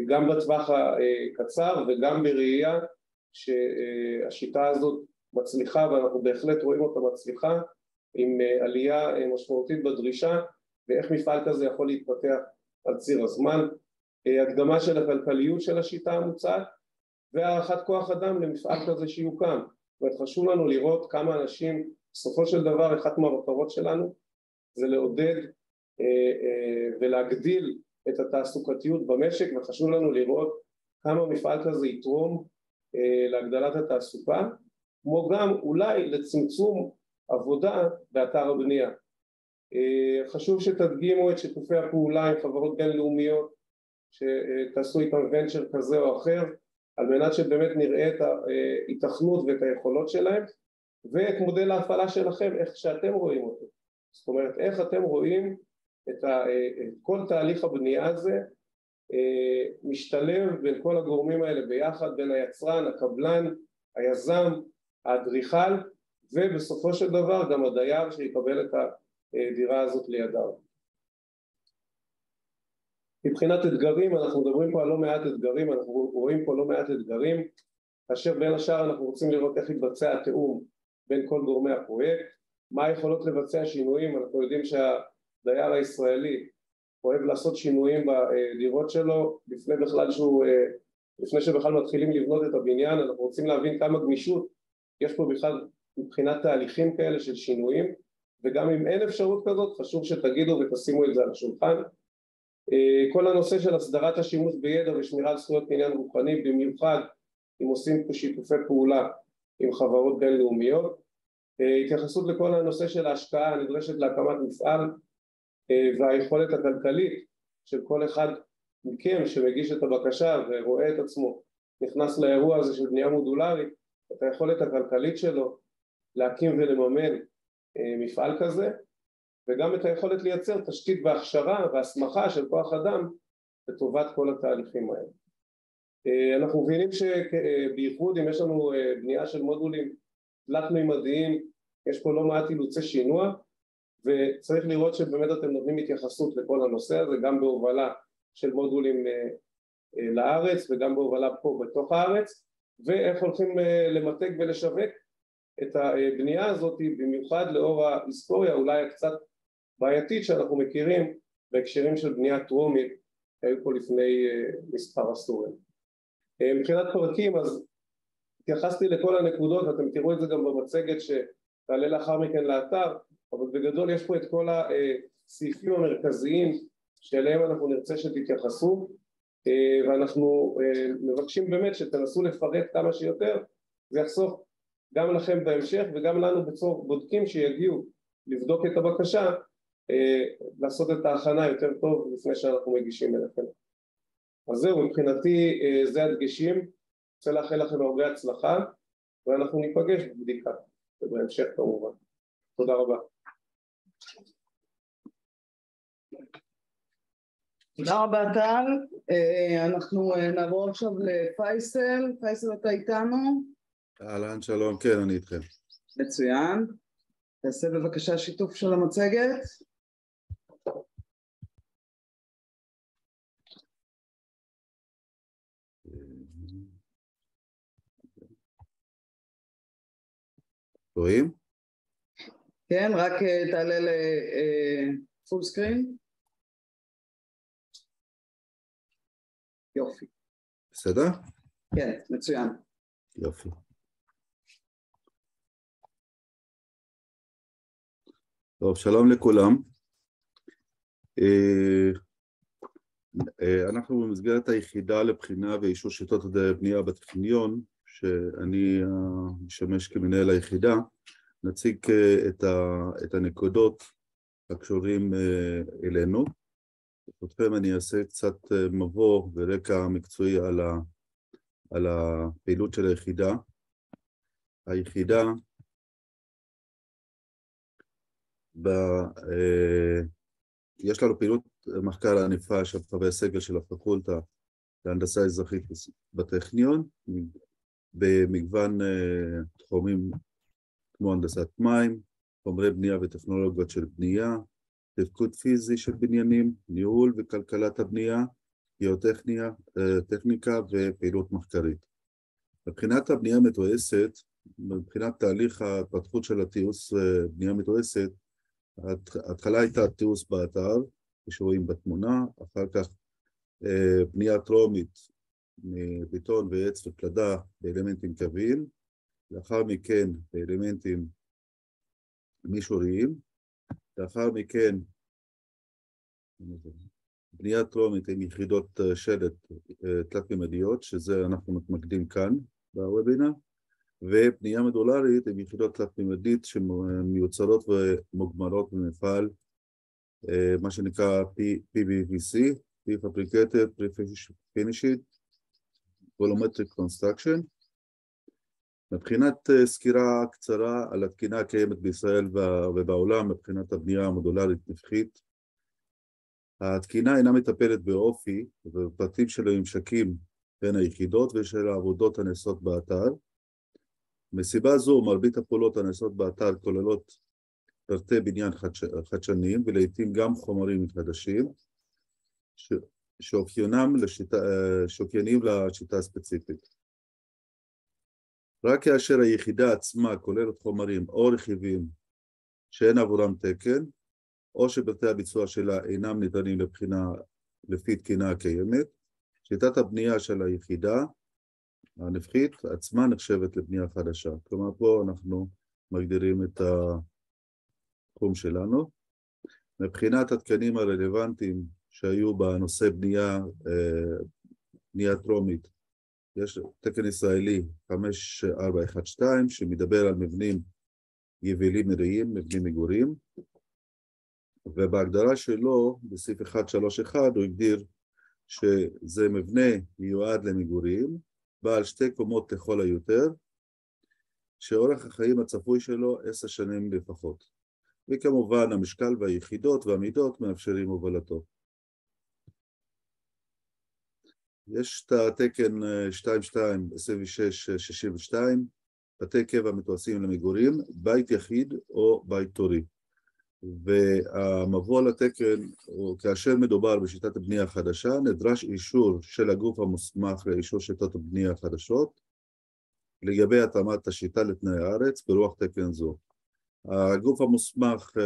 גם בטווח הקצר וגם בראייה שהשיטה הזאת מצליחה ואנחנו בהחלט רואים אותה מצליחה עם עלייה משמעותית בדרישה ואיך מפעל כזה יכול להתפתח על ציר הזמן הקדמה של הכלכליות של השיטה המוצעת והערכת כוח אדם למפעל כזה שיוקם. זאת אומרת חשוב לנו לראות כמה אנשים, בסופו של דבר אחת מהמטרות שלנו זה לעודד אה, אה, ולהגדיל את התעסוקתיות במשק וחשוב לנו לראות כמה מפעל כזה יתרום אה, להגדלת התעסוקה כמו גם אולי לצמצום עבודה באתר הבנייה. חשוב שתדגימו את שיתופי הפעולה עם חברות בינלאומיות שתעשו איתם ונצ'ר כזה או אחר על מנת שבאמת נראה את ההיתכנות ואת היכולות שלהם ואת מודל ההפעלה שלכם, איך שאתם רואים אותו. זאת אומרת, איך אתם רואים את, ה, את כל תהליך הבנייה הזה אה, משתלב בין כל הגורמים האלה ביחד, בין היצרן, הקבלן, היזם, האדריכל ובסופו של דבר גם הדייר שיקבל את הדירה הזאת לידיו. מבחינת אתגרים אנחנו מדברים פה על לא מעט אתגרים, אנחנו רואים פה לא מעט אתגרים כאשר בין השאר אנחנו רוצים לראות איך יתבצע התיאום בין כל גורמי הפרויקט, מה היכולות לבצע שינויים, אנחנו יודעים שהדייר הישראלי אוהב לעשות שינויים בדירות שלו לפני בכלל שהוא, לפני שבכלל מתחילים לבנות את הבניין, אנחנו רוצים להבין כמה גמישות יש פה בכלל מבחינת תהליכים כאלה של שינויים וגם אם אין אפשרות כזאת חשוב שתגידו ותשימו את זה על השולחן. אה, כל הנושא של הסדרת השימוש בידע ושמירה על זכויות קניין רוחני במיוחד אם עושים פה שיתופי פעולה עם חברות בינלאומיות. התייחסות לכל הנושא של ההשקעה הנדרשת להקמת מפעל והיכולת הכלכלית של כל אחד מכם שמגיש את הבקשה ורואה את עצמו נכנס לאירוע הזה של בנייה מודולרית את היכולת הכלכלית שלו להקים ולממן מפעל כזה וגם את היכולת לייצר תשתית והכשרה והסמכה של כוח אדם לטובת כל התהליכים האלה. אנחנו מבינים שבייחוד אם יש לנו בנייה של מודולים תלת מימדיים יש פה לא מעט אילוצי שינוע וצריך לראות שבאמת אתם נותנים התייחסות לכל הנושא הזה גם בהובלה של מודולים לארץ וגם בהובלה פה בתוך הארץ ואיך הולכים למתג ולשווק את הבנייה הזאת במיוחד לאור ההיסטוריה אולי הקצת בעייתית שאנחנו מכירים בהקשרים של בנייה טרומית שהיו פה לפני מספר עשורים. מבחינת פרקים אז התייחסתי לכל הנקודות ואתם תראו את זה גם במצגת שתעלה לאחר מכן לאתר אבל בגדול יש פה את כל הסעיפים המרכזיים שאליהם אנחנו נרצה שתתייחסו ואנחנו מבקשים באמת שתנסו לפרט כמה שיותר זה יחסוך גם לכם בהמשך וגם לנו בתור בודקים שיגיעו לבדוק את הבקשה לעשות את ההכנה יותר טוב לפני שאנחנו מגישים אליכם. אז זהו מבחינתי זה הדגשים. רוצה לאחל לכם הרבה הצלחה ואנחנו ניפגש בבדיקה ובהמשך כמובן. תודה רבה. תודה רבה טל, אנחנו נעבור עכשיו לפייסל, פייסל אתה איתנו? אהלן שלום, כן אני איתכם. מצוין, תעשה בבקשה שיתוף של המצגת. רואים? כן, רק תעלה לפול סקרין. יופי. בסדר? כן, מצוין. יופי. טוב, שלום לכולם. אנחנו במסגרת היחידה לבחינה ואישור שיטות בנייה בטכניון, שאני משמש כמנהל היחידה, נציג את, ה, את הנקודות הקשורים אלינו. ברשותכם אני אעשה קצת מבוא ורקע מקצועי על, ה, על הפעילות של היחידה. היחידה ב, יש לנו פעילות מחקר ענפה של חברי הסגל של הפקולטה להנדסה אזרחית בטכניון במגוון תחומים כמו הנדסת מים, חומרי בנייה וטכנולוגיות של בנייה, תפקוד פיזי של בניינים, ניהול וכלכלת הבנייה, גיאוטכניקה ופעילות מחקרית. מבחינת הבנייה המתועסת, מבחינת תהליך ההתפתחות של התיעוש בנייה מתועסת, ההתחלה הייתה תיעוש באתר, כפי שרואים בתמונה, אחר כך בנייה טרומית מבטון ועץ ופלדה באלמנטים קוויים, לאחר מכן באלמנטים מישוריים, לאחר מכן בנייה טרומית עם יחידות שלט תלת-ממדיות, שזה אנחנו מתמקדים כאן בוובינר, ובנייה מודולרית עם יחידות תלת-ממדית שמיוצרות ומוגמרות במפעל, מה שנקרא PBVC, Prefabricated Prefinished Volumetric Construction. מבחינת סקירה קצרה על התקינה הקיימת בישראל ובעולם מבחינת הבנייה המודולרית נפחית, התקינה אינה מטפלת באופי ובפרטים של הממשקים בין היחידות ושל העבודות הנעשות באתר. מסיבה זו מרבית הפעולות הנעשות באתר כוללות פרטי בניין חדש... חדשניים ולעיתים גם חומרים חדשים ש... לשיטה... שאופיינים לשיטה הספציפית. רק כאשר היחידה עצמה כוללת חומרים או רכיבים שאין עבורם תקן, או שפרטי הביצוע שלה אינם ניתנים לבחינה לפי תקינה הקיימת, שיטת הבנייה של היחידה הנפחית עצמה נחשבת לבנייה חדשה. כלומר, פה אנחנו מגדירים את התחום שלנו. מבחינת התקנים הרלוונטיים שהיו בנושא בנייה, בנייה טרומית, יש תקן ישראלי 5412 שמדבר על מבנים יבילים מרעים, מבנים מגורים, ובהגדרה שלו, בסעיף 131, הוא הגדיר שזה מבנה מיועד למגורים, בעל שתי קומות לכל היותר, שאורך החיים הצפוי שלו עשר שנים לפחות. וכמובן המשקל והיחידות והמידות מאפשרים הובלתו. יש את התקן 222662, אה, בתי קבע מתועשים למגורים, בית יחיד או בית תורי. והמבוא לתקן, כאשר מדובר בשיטת הבנייה החדשה, נדרש אישור של הגוף המוסמך לאישור שיטות הבנייה החדשות לגבי התאמת השיטה לתנאי הארץ ברוח תקן זו. הגוף המוסמך אה,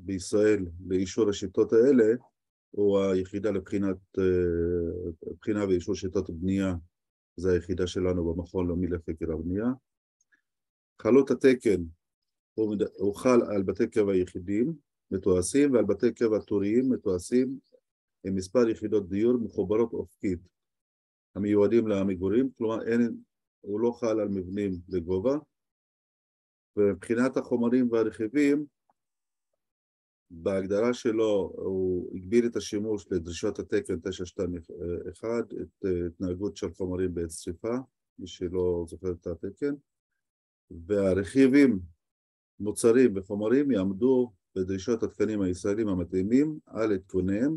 בישראל לאישור השיטות האלה הוא היחידה לבחינת, אה, בחינה ואישור שיטות הבנייה, זו היחידה שלנו במכון לאומי לחקר הבנייה. חלות התקן הוא חל על בתי קבע יחידים מתועשים ועל בתי קבע טוריים מתועשים עם מספר יחידות דיור מחוברות אופקית המיועדים למגורים, כלומר אין, הוא לא חל על מבנים לגובה. ומבחינת החומרים והרכיבים בהגדרה שלו הוא הגביל את השימוש לדרישות התקן 921, את התנהגות של חומרים בעת שריפה, מי שלא זוכר את התקן, והרכיבים, מוצרים וחומרים יעמדו בדרישות התקנים הישראלים המתאימים על עדכוניהם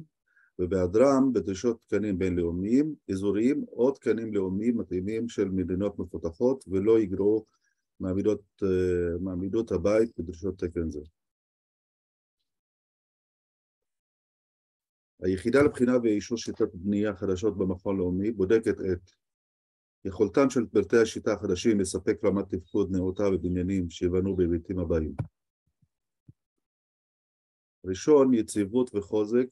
ובהיעדרם בדרישות תקנים בינלאומיים, אזוריים או תקנים לאומיים מתאימים של מדינות מפותחות ולא יגרעו מעמידות הבית בדרישות תקן זה. היחידה לבחינה ואישור שיטות בנייה חדשות במכון לאומי בודקת את יכולתן של פרטי השיטה החדשים לספק רמת תפקוד נאותה בבניינים שיבנו בהיבטים הבאים. ראשון, יציבות וחוזק,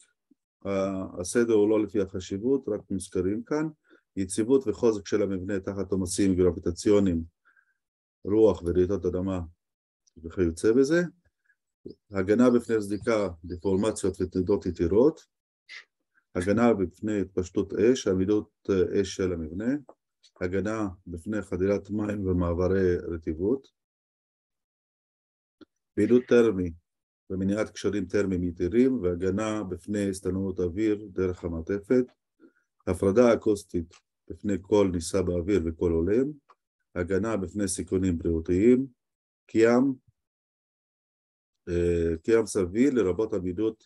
הסדר הוא לא לפי החשיבות, רק מוזכרים כאן, יציבות וחוזק של המבנה תחת עומסים גרביטציוניים, רוח ורעידות אדמה וכיוצא בזה, הגנה בפני סדיקה, דפורמציות ותנודות יתירות, הגנה בפני התפשטות אש, עמידות אה, אש של המבנה, הגנה בפני חדירת מים ומעברי רטיבות, פעילות טרמי ומניעת קשרים טרמיים יתירים והגנה בפני הסתננות אוויר דרך המעטפת, הפרדה אקוסטית בפני כל נישא באוויר וכל הולם, הגנה בפני סיכונים בריאותיים, קיים, אה, קיים סביר לרבות עמידות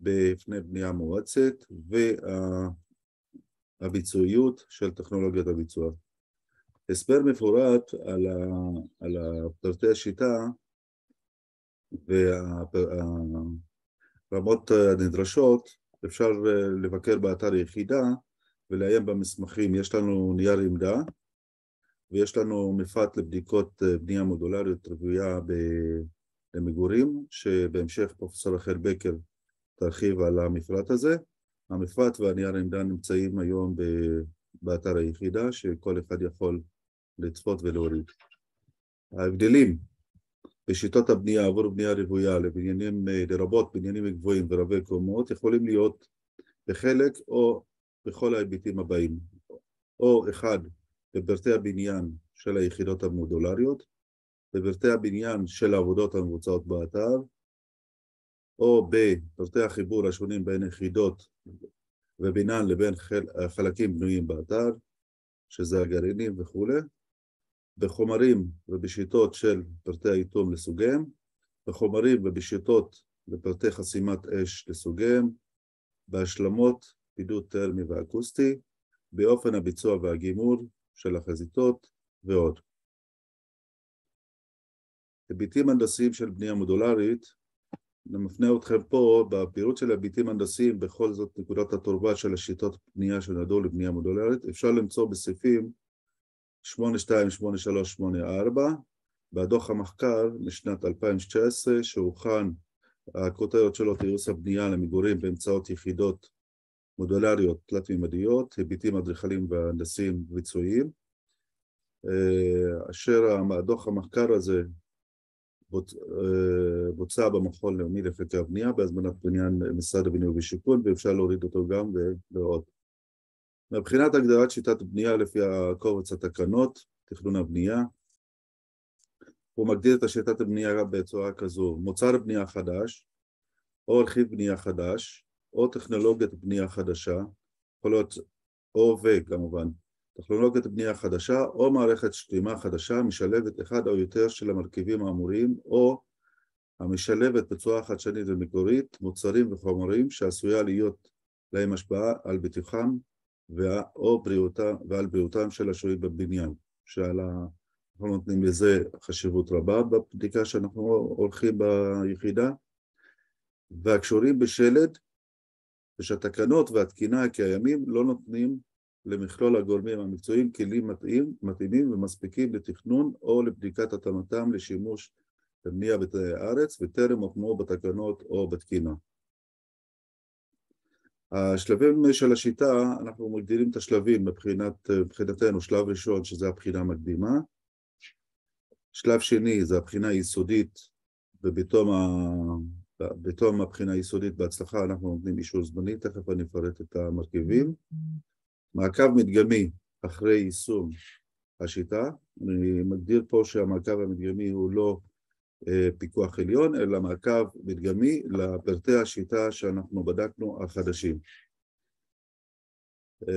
בפני בנייה מואצת והביצועיות של טכנולוגיית הביצוע. הסבר מפורט על, ה, על פרטי השיטה והרמות הנדרשות אפשר לבקר באתר יחידה ולעיין במסמכים. יש לנו נייר עמדה ויש לנו מפת לבדיקות בנייה מודולריות רוויה למגורים שבהמשך פרופסור רחל בקר תרחיב על המפרט הזה. המפרט והנייר עמדה נמצאים היום באתר היחידה שכל אחד יכול לצפות ולהוריד. ההבדלים בשיטות הבנייה עבור בנייה רוויה לבניינים, לרבות בניינים גבוהים ורבי קומות יכולים להיות בחלק או בכל ההיבטים הבאים או אחד בפרטי הבניין של היחידות המודולריות, בפרטי הבניין של העבודות המבוצעות באתר או בפרטי החיבור השונים בין יחידות ובינן לבין חל... חלקים בנויים באתר, שזה הגרעינים וכולי, בחומרים ובשיטות של פרטי האיתום לסוגיהם, בחומרים ובשיטות לפרטי חסימת אש לסוגיהם, בהשלמות פידוד טרמי ואקוסטי, באופן הביצוע והגימור של החזיתות ועוד. היבטים הנדסיים של בנייה מודולרית אני מפנה אתכם פה בפירוט של הביטים הנדסיים, בכל זאת נקודת התורבה של השיטות בנייה שנועדו לבנייה מודולרית, אפשר למצוא בסעיפים 828384 בדוח המחקר משנת 2019 שהוכן, הכותרת שלו תירוס הבנייה למגורים באמצעות יחידות מודולריות תלת-מימדיות, היבטים אדריכליים והנדסיים ביצועיים, אה, אשר הדוח המחקר הזה אה, בוצע במכון לאומי לחקר הבנייה בהזמנת בניין משרד הבינוי ושיכון ואפשר להוריד אותו גם ולראות. מבחינת הגדרת שיטת בנייה לפי הקובץ התקנות, תכנון הבנייה, הוא מגדיר את השיטת הבנייה בצורה כזו, מוצר בנייה חדש, או רכיב בנייה חדש, או טכנולוגיית בנייה חדשה, יכול להיות או וכמובן, טכנולוגיית בנייה חדשה או מערכת שלימה חדשה משלבת אחד או יותר של המרכיבים האמורים או המשלבת בצורה חדשנית ומקורית מוצרים וחומרים שעשויה להיות להם השפעה על בטיחם או בריאותם, ועל בריאותם של השוהים בבניין, שעל ה... אנחנו נותנים לזה חשיבות רבה בבדיקה שאנחנו עורכים ביחידה, והקשורים בשלד ושהתקנות והתקינה הקיימים לא נותנים למכלול הגורמים המקצועיים כלים מתאים, מתאימים ומספיקים לתכנון או לבדיקת התאמתם לשימוש בבנייה בתאי הארץ וטרם הוטמעו בתקנות או בתקינה. השלבים של השיטה, אנחנו מגדירים את השלבים מבחינת, מבחינתנו, שלב ראשון שזה הבחינה המקדימה, שלב שני זה הבחינה היסודית ובתום ה... בתום הבחינה היסודית בהצלחה אנחנו נותנים אישור זמני, תכף אני אפרט את המרכיבים. מעקב מדגמי אחרי יישום השיטה, אני מגדיר פה שהמעקב המדגמי הוא לא אה, פיקוח עליון, אלא מעקב מדגמי לפרטי השיטה שאנחנו בדקנו החדשים. אה,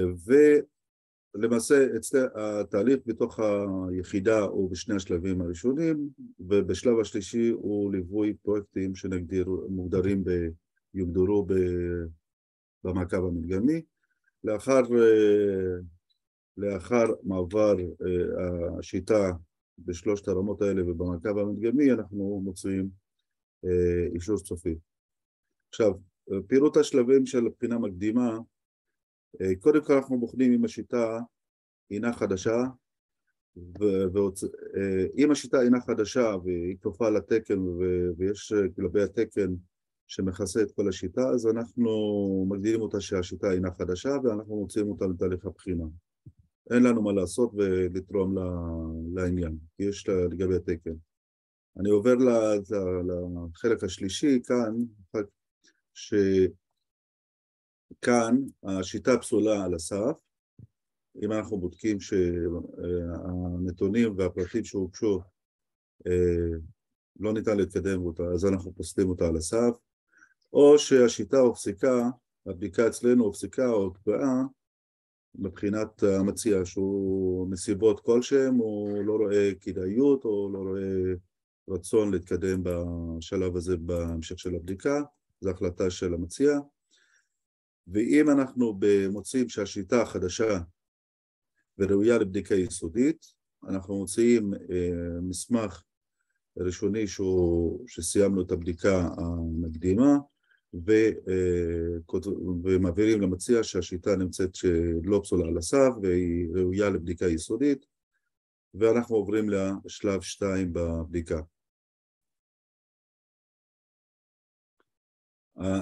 ולמעשה התהליך בתוך היחידה הוא בשני השלבים הראשונים, ובשלב השלישי הוא ליווי פרויקטים שמוגדרים, יוגדרו במעקב המדגמי. לאחר, אה, לאחר מעבר השיטה בשלושת הרמות האלה ובמעקב המדגמי אנחנו מוצאים אה, אישור סופי. עכשיו, פירוט השלבים של בחינה מקדימה, אה, קודם כל אנחנו בוחנים אם השיטה אינה חדשה, ואם אה, השיטה אינה חדשה והיא כפופה לתקן ויש כלבי התקן שמכסה את כל השיטה, אז אנחנו מגדירים אותה שהשיטה אינה חדשה ואנחנו מוציאים אותה לתהליך הבחינה. אין לנו מה לעשות ולתרום לעניין, כי יש לגבי התקן. אני עובר לחלק השלישי כאן, שכאן השיטה פסולה על הסף, אם אנחנו בודקים שהנתונים והפרטים שהוגשו אה, לא ניתן להתקדם אותה, אז אנחנו פוסלים אותה על הסף, או שהשיטה הופסקה, הבדיקה אצלנו הופסקה או הוקפאה מבחינת המציע שהוא מסיבות כלשהם, הוא לא רואה כדאיות או לא רואה רצון להתקדם בשלב הזה בהמשך של הבדיקה, זו החלטה של המציע. ואם אנחנו מוצאים שהשיטה החדשה וראויה לבדיקה יסודית, אנחנו מוציאים אה, מסמך ראשוני שהוא, שסיימנו את הבדיקה המקדימה, ומעבירים למציע שהשיטה נמצאת לא פסולה על הסף והיא ראויה לבדיקה יסודית. ואנחנו עוברים לשלב שתיים בבדיקה.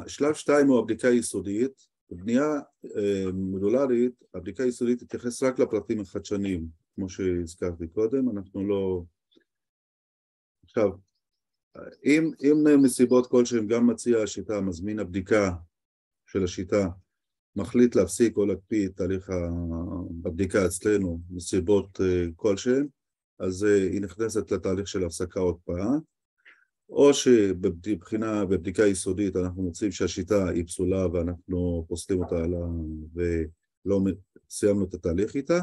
שלב שתיים הוא הבדיקה היסודית, בבנייה אה, מודולרית הבדיקה היסודית תתייחס רק לפרטים החדשניים כמו שהזכרתי קודם, אנחנו לא... עכשיו אם, אם מסיבות כלשהן גם מציע השיטה, מזמין הבדיקה של השיטה, מחליט להפסיק או להקפיא את תהליך הבדיקה אצלנו מסיבות אה, כלשהן, אז אה, היא נכנסת לתהליך של הפסקה או הקפאה, או שבבחינה, בבדיקה יסודית אנחנו מוצאים שהשיטה היא פסולה ואנחנו פוסלים אותה ולא סיימנו את התהליך איתה,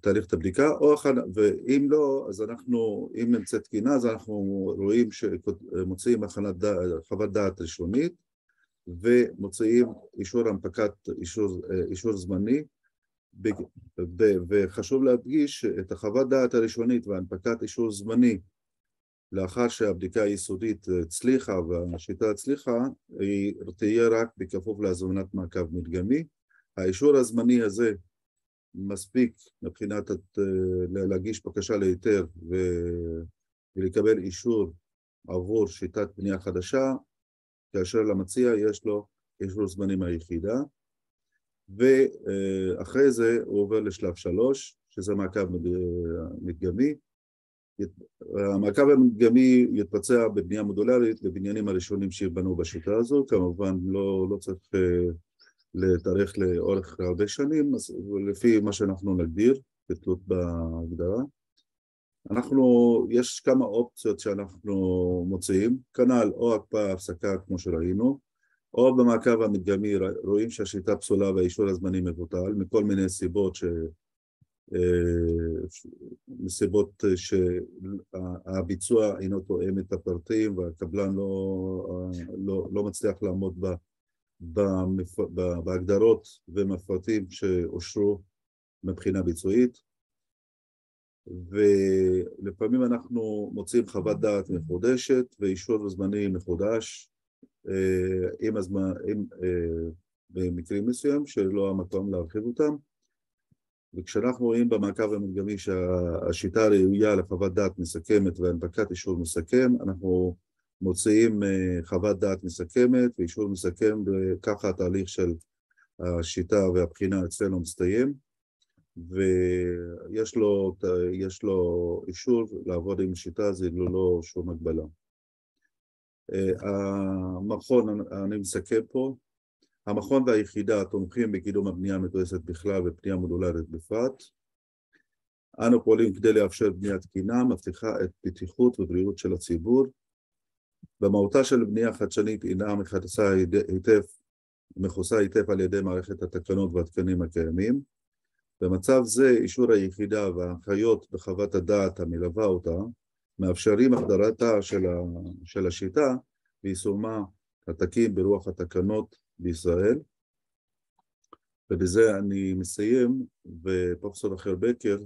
תהליך את הבדיקה, או אחד, ואם לא, אז אנחנו, אם נמצאת תקינה, אז אנחנו רואים שמוציאים חוות דעת ראשונית ומוציאים אישור הנפקת, אישור, אישור זמני וחשוב להדגיש את החוות דעת הראשונית והנפקת אישור זמני לאחר שהבדיקה היסודית הצליחה והשיטה הצליחה, היא תהיה רק בכפוף להזמנת מעקב מדגמי. האישור הזמני הזה מספיק מבחינת את, אה, להגיש בקשה להיתר ולקבל אישור עבור שיטת בנייה חדשה, כאשר למציע יש לו אישור זמני מהיחידה, ואחרי זה הוא עובר לשלב שלוש, שזה מעקב מדגמי. המעקב המדגמי יתבצע בבנייה מודולרית לבניינים הראשונים שיבנו בשיטה הזו, כמובן לא, לא צריך אה, לתארך לאורך הרבה שנים, לפי מה שאנחנו נגדיר, כתלות בהגדרה. אנחנו, יש כמה אופציות שאנחנו מוצאים, כנ"ל או הקפאה הפסקה כמו שראינו, או במעקב המדגמי רואים שהשיטה פסולה והאישור הזמני מבוטל מכל מיני סיבות ש... אה, מסיבות שהביצוע אינו תואם את הפרטים והקבלן לא, לא, לא מצליח לעמוד ב, במפ... בהגדרות ומפרטים שאושרו מבחינה ביצועית. ולפעמים אנחנו מוצאים חוות דעת מחודשת ואישור זמני מחודש אה, עם הזמן, עם, אה, במקרים מסוים שלא המקום להרחיב אותם. וכשאנחנו רואים במעקב המדגמי שהשיטה ראויה לחוות דעת מסכמת והנפקת אישור מסכם, אנחנו מוציאים אה, חוות דעת מסכמת ואישור מסכם וככה התהליך של השיטה והבחינה אצלנו מסתיים ויש לו, לו אישור לעבוד עם השיטה הזו ללא שום הגבלה. אה, המכון, אני מסכם פה, המכון והיחידה תומכים בקידום הבנייה המתועסת בכלל ובנייה מודולרית בפרט. אנו פועלים כדי לאפשר בנייה תקינה, מבטיחה את בטיחות ובריאות של הציבור. במהותה של בנייה חדשנית אינה מכסה היטב, מכוסה היטב על ידי מערכת התקנות והתקנים הקיימים. במצב זה אישור היחידה וההנחיות בחוות הדעת המלווה אותה מאפשרים החדרתה של, ה, של השיטה ויישומה התקין ברוח התקנות בישראל. ובזה אני מסיים, ופרופסור אחר בקר,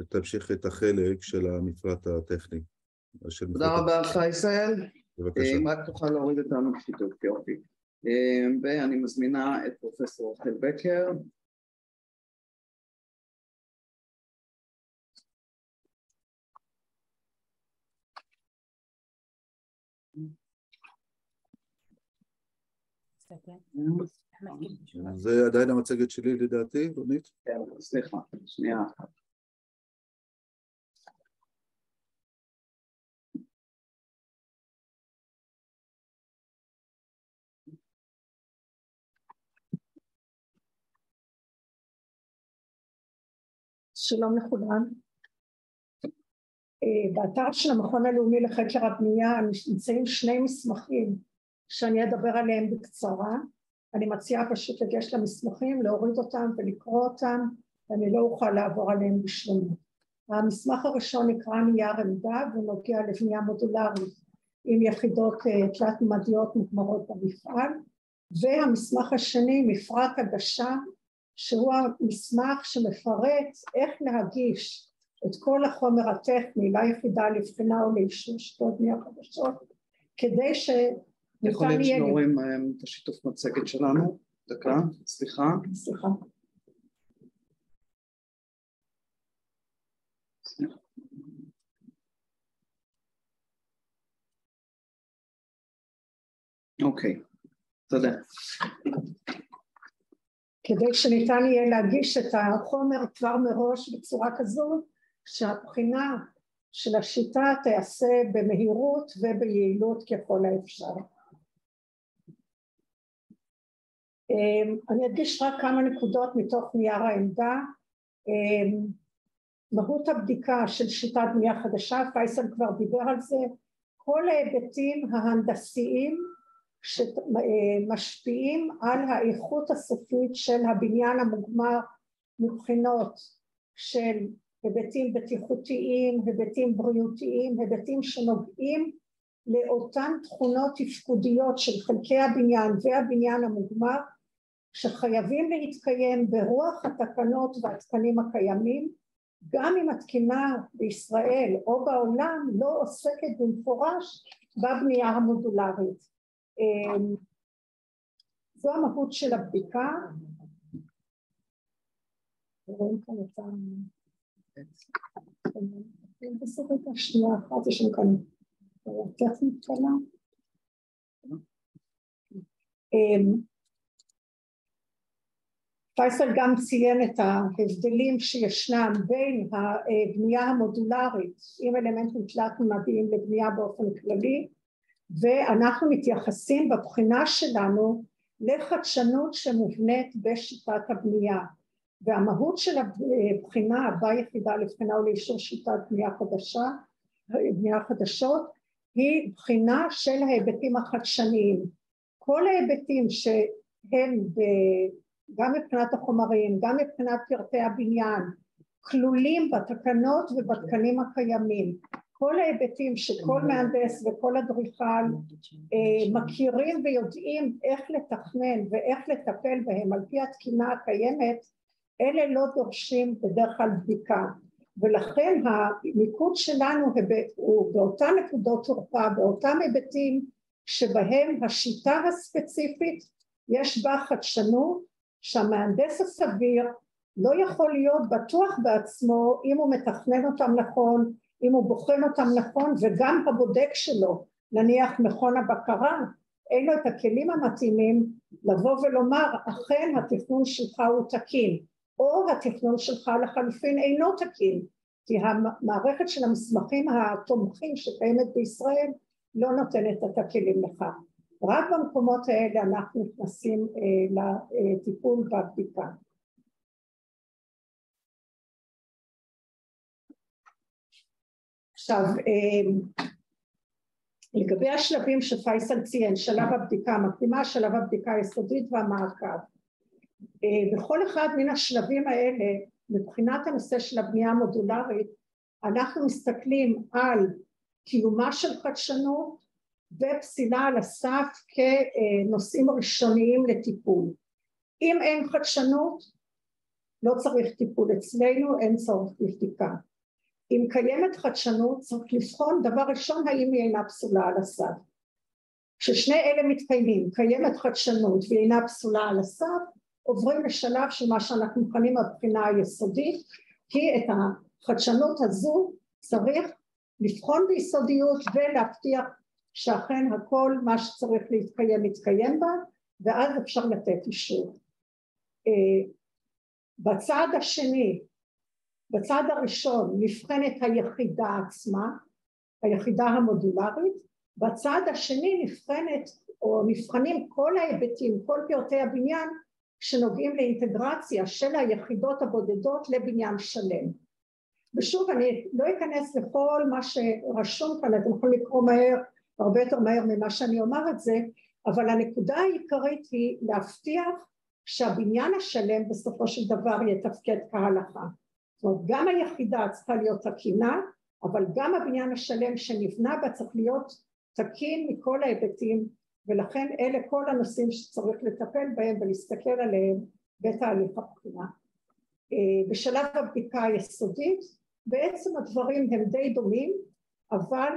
שתמשיך את החלק של המפרט הטכני. תודה רבה פייסל. בבקשה. אם רק תוכל להוריד אותנו בשיתוף, יופי. ואני מזמינה את פרופסור רחל בקר. זה עדיין המצגת שלי לדעתי, רונית? כן, סליחה, שנייה אחת. שלום לכולם. אה, באתר של המכון הלאומי לחקר הבנייה נמצאים שני מסמכים שאני אדבר עליהם בקצרה. אני מציעה פשוט לגשת למסמכים, להוריד אותם ולקרוא אותם, ואני לא אוכל לעבור עליהם בשלמות. המסמך הראשון נקרא נייר עמדה ונוגע לבנייה מודולרית עם יחידות אה, תלת-ממדיות מוגמרות במפעל, והמסמך השני מפרט הגשה שהוא המסמך שמפרט איך להגיש את כל החומר הטכני ליחידה לבחינה או לאישור שיטות בנייה חדשות כדי ש... יכול להיות שרואים אה, את השיתוף מצגת שלנו, דקה, סליחה. סליחה. אוקיי, תודה. כדי שניתן יהיה להגיש את החומר כבר מראש בצורה כזו שהבחינה של השיטה תיעשה במהירות וביעילות ככל האפשר. אמ, אני אדגיש רק כמה נקודות מתוך נייר העמדה. אמ, מהות הבדיקה של שיטת בנייה חדשה, פייסל כבר דיבר על זה, כל ההיבטים ההנדסיים שמשפיעים על האיכות הסופית של הבניין המוגמר מבחינות של היבטים בטיחותיים, היבטים בריאותיים, היבטים שנוגעים לאותן תכונות תפקודיות של חלקי הבניין והבניין המוגמר שחייבים להתקיים ברוח התקנות והתקנים הקיימים גם אם התקינה בישראל או בעולם לא עוסקת במפורש בבנייה המודולרית. אמ, זו המהות של הבדיקה. רואים כאן את ה... בסוף הייתה שנייה אחת, יש לנו כאן טכנית קלה. אמ, פייסל גם ציין את ההבדלים שישנם בין הבנייה המודולרית עם אלמנטים תלת-ממדיים לבנייה באופן כללי ואנחנו מתייחסים בבחינה שלנו לחדשנות שמובנית בשיטת הבנייה והמהות של הבחינה, הבאה יחידה לבחינה ולאישור שיטת בנייה חדשה, בנייה חדשות, היא בחינה של ההיבטים החדשניים. כל ההיבטים שהם ב, גם מבחינת החומרים, גם מבחינת פרטי הבניין, כלולים בתקנות ובתקנים הקיימים. כל ההיבטים שכל מהנדס וכל אדריכל אה, מכירים ויודעים איך לתכנן ואיך לטפל בהם על פי התקינה הקיימת, אלה לא דורשים בדרך כלל בדיקה. ולכן המיקוד שלנו הוא באותן נקודות תורפה, באותם היבטים שבהם השיטה הספציפית יש בה חדשנות שהמהנדס הסביר לא יכול להיות בטוח בעצמו אם הוא מתכנן אותם נכון, אם הוא בוחן אותם נכון וגם הבודק שלו, נניח מכון הבקרה, אין לו את הכלים המתאימים לבוא ולומר אכן התכנון שלך הוא תקין או התכנון שלך לחלופין אינו תקין כי המערכת של המסמכים התומכים שקיימת בישראל לא נותנת את הכלים לכך. רק במקומות האלה אנחנו נכנסים אה, לטיפול בבדיקה. עכשיו אה, לגבי השלבים שפייסל ציין, שלב הבדיקה המקדימה, שלב הבדיקה היסודית והמעקב. אה, בכל אחד מן השלבים האלה מבחינת הנושא של הבנייה המודולרית אנחנו מסתכלים על קיומה של חדשנות ופסילה על הסף כנושאים ראשוניים לטיפול. אם אין חדשנות לא צריך טיפול אצלנו, אין צורך לבדיקה. אם קיימת חדשנות צריך לבחון דבר ראשון האם היא אינה פסולה על הסף. כששני אלה מתקיימים, קיימת חדשנות והיא אינה פסולה על הסף, עוברים לשלב של מה שאנחנו מכנים הבחינה היסודית, כי את החדשנות הזו צריך לבחון ביסודיות ולהבטיח שאכן הכל מה שצריך להתקיים מתקיים בה ואז אפשר לתת אישור. אה, בצד השני, בצד הראשון נבחנת היחידה עצמה, היחידה המודולרית, בצד השני נבחנת או נבחנים כל ההיבטים, כל פרטי הבניין שנוגעים לאינטגרציה של היחידות הבודדות לבניין שלם. ושוב אני לא אכנס לכל מה שרשום כאן, אתם יכולים לקרוא מהר, הרבה יותר מהר ממה שאני אומר את זה, אבל הנקודה העיקרית היא להבטיח שהבניין השלם בסופו של דבר יתפקד כהלכה. זאת אומרת גם היחידה צריכה להיות תקינה, אבל גם הבניין השלם שנבנה בה צריך להיות תקין מכל ההיבטים ולכן אלה כל הנושאים שצריך לטפל בהם ולהסתכל עליהם בתהליך הבחינה. אה, בשלב הבדיקה היסודית בעצם הדברים הם די דומים אבל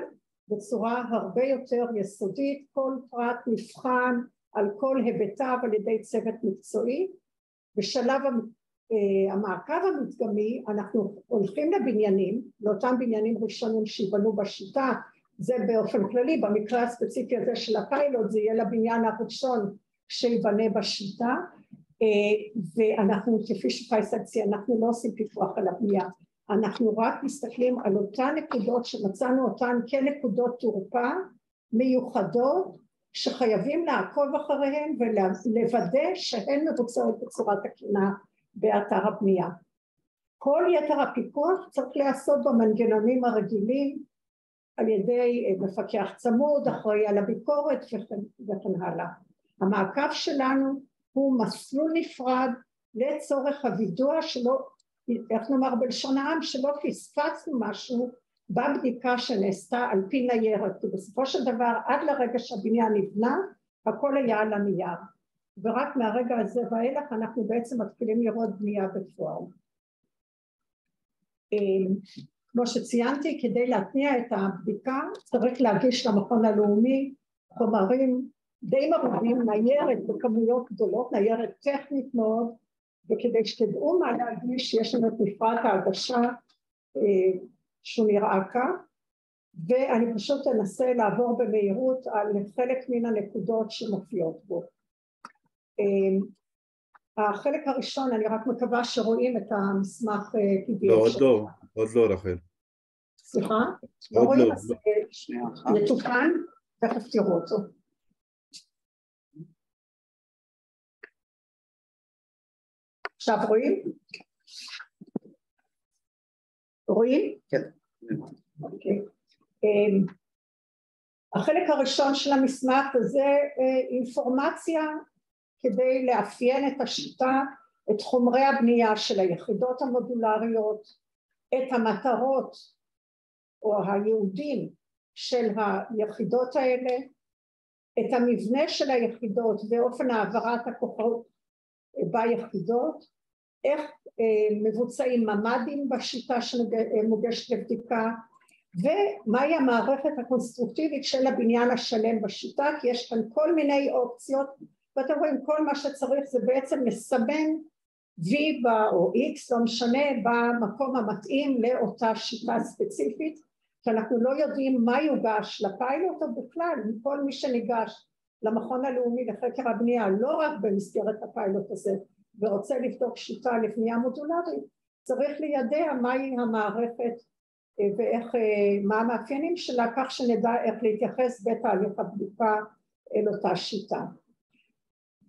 בצורה הרבה יותר יסודית כל פרט נבחן על כל היבטיו על ידי צוות מקצועי בשלב המעקב המדגמי אנחנו הולכים לבניינים לאותם בניינים ראשונים שיבנו בשיטה זה באופן כללי, במקרה הספציפי הזה של הפיילוט זה יהיה לבניין הראשון שיבנה בשיטה אה, ואנחנו כפי שפייסל ציין אנחנו לא עושים פיקוח על הבנייה. אנחנו רק מסתכלים על אותן נקודות שמצאנו אותן כנקודות תורפה מיוחדות שחייבים לעקוב אחריהן ולוודא שהן מבוצעות בצורה תקינה באתר הבנייה. כל יתר הפיקוח צריך להיעשות במנגנונים הרגילים על ידי אה, מפקח צמוד, אחראי על הביקורת וכן, וכן הלאה. המעקב שלנו הוא מסלול נפרד לצורך הווידוע שלא, איך נאמר בלשון העם, שלא פספסנו משהו בבדיקה שנעשתה על פי ניירת, כי בסופו של דבר עד לרגע שהבניין נבנה הכל היה על הנייר, ורק מהרגע הזה ואילך אנחנו בעצם מתחילים לראות בנייה בפועל. אה, כמו שציינתי, כדי להתניע את הבדיקה צריך להגיש למכון הלאומי חומרים די מרובים, ניירת בכמויות גדולות, ניירת טכנית מאוד, וכדי שתדעו מה להגיש יש לנו את מפרט ההגשה אה, שהוא נראה כך, ואני פשוט אנסה לעבור במהירות על חלק מן הנקודות שמופיעות בו. אה, החלק הראשון, אני רק מקווה שרואים את המסמך אה, PDF. לא, עוד לא, עוד לא, רחל. סליחה? לא רואים? אז מתוקן, תכף תראו אותו. עכשיו רואים? רואים? כן. אוקיי. אמ, החלק הראשון של המסמך זה אה, אינפורמציה כדי לאפיין את השיטה, את חומרי הבנייה של היחידות המודולריות, את המטרות או היעודים של היחידות האלה, את המבנה של היחידות ואופן העברת הכוחות ביחידות, איך אה, מבוצעים ממ"דים בשיטה שמוגשת לבדיקה ומהי המערכת הקונסטרוקטיבית של הבניין השלם בשיטה כי יש כאן כל מיני אופציות ואתם רואים כל מה שצריך זה בעצם לסמן V או X לא משנה במקום המתאים לאותה שיטה ספציפית כי אנחנו לא יודעים מה יוגש לפיילוט או בכלל כל מי שניגש למכון הלאומי לחקר הבנייה לא רק במסגרת הפיילוט הזה ורוצה לבדוק שיטה לבנייה מודולרית צריך לידע מהי המערכת אה, ואיך, אה, מה המאפיינים שלה כך שנדע איך להתייחס בתהליך הבדיקה אל אותה שיטה.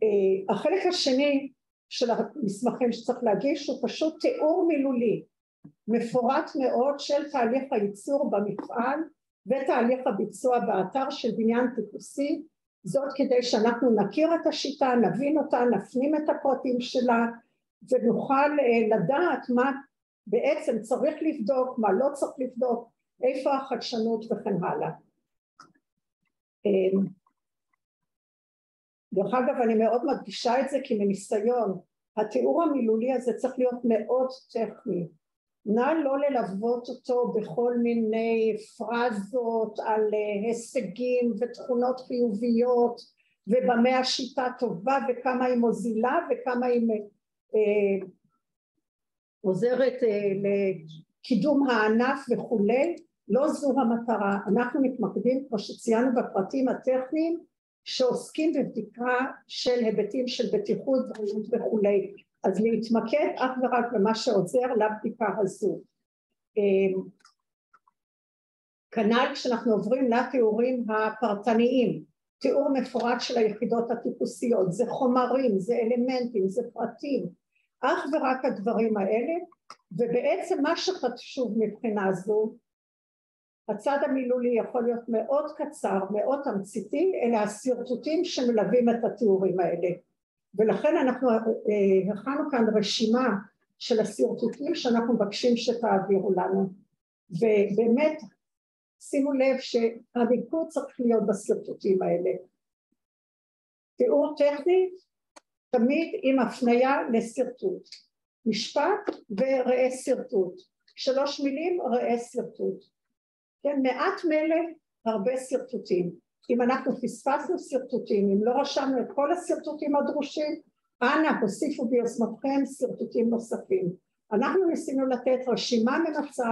אה, החלק השני של המסמכים שצריך להגיש הוא פשוט תיאור מילולי מפורט מאוד של תהליך הייצור במפעל ותהליך הביצוע באתר של בניין טיפוסי זאת כדי שאנחנו נכיר את השיטה, נבין אותה, נפנים את הפרטים שלה ונוכל אה, לדעת מה בעצם צריך לבדוק, מה לא צריך לבדוק, איפה החדשנות וכן הלאה. דרך אגב אני מאוד מדגישה את זה כי מניסיון התיאור המילולי הזה צריך להיות מאוד טכני. נא לא ללוות אותו בכל מיני פרזות על אה, הישגים ותכונות חיוביות ובמה השיטה טובה וכמה היא מוזילה וכמה היא אה, עוזרת אה, לקידום הענף וכולי, לא זו המטרה, אנחנו מתמקדים כמו שציינו בפרטים הטכניים שעוסקים בבדיקה של היבטים של בטיחות, בריאות וכולי. אז להתמקד אך ורק במה שעוזר לבדיקה הזו. אמ, כנ"ל כשאנחנו עוברים לתיאורים הפרטניים, תיאור מפורט של היחידות הטיפוסיות, זה חומרים, זה אלמנטים, זה פרטים, אך ורק הדברים האלה, ובעצם מה שחשוב מבחינה זו, הצד המילולי יכול להיות מאוד קצר, מאוד תמציתי, אלה השרטוטים שמלווים את התיאורים האלה. ולכן אנחנו אה, הכנו כאן רשימה של השרטוטים שאנחנו מבקשים שתעבירו לנו. ובאמת שימו לב שהמיקוד צריך להיות בשרטוטים האלה. תיאור טכני תמיד עם הפנייה לשרטוט. משפט וראה שרטוט. שלוש מילים ראה שרטוט כן מעט מלא הרבה שרטוטים אם אנחנו פספסנו שרטוטים, אם לא רשמנו את כל השרטוטים הדרושים, אנא הוסיפו ביוזמתכם שרטוטים נוספים. אנחנו ניסינו לתת רשימה ממצה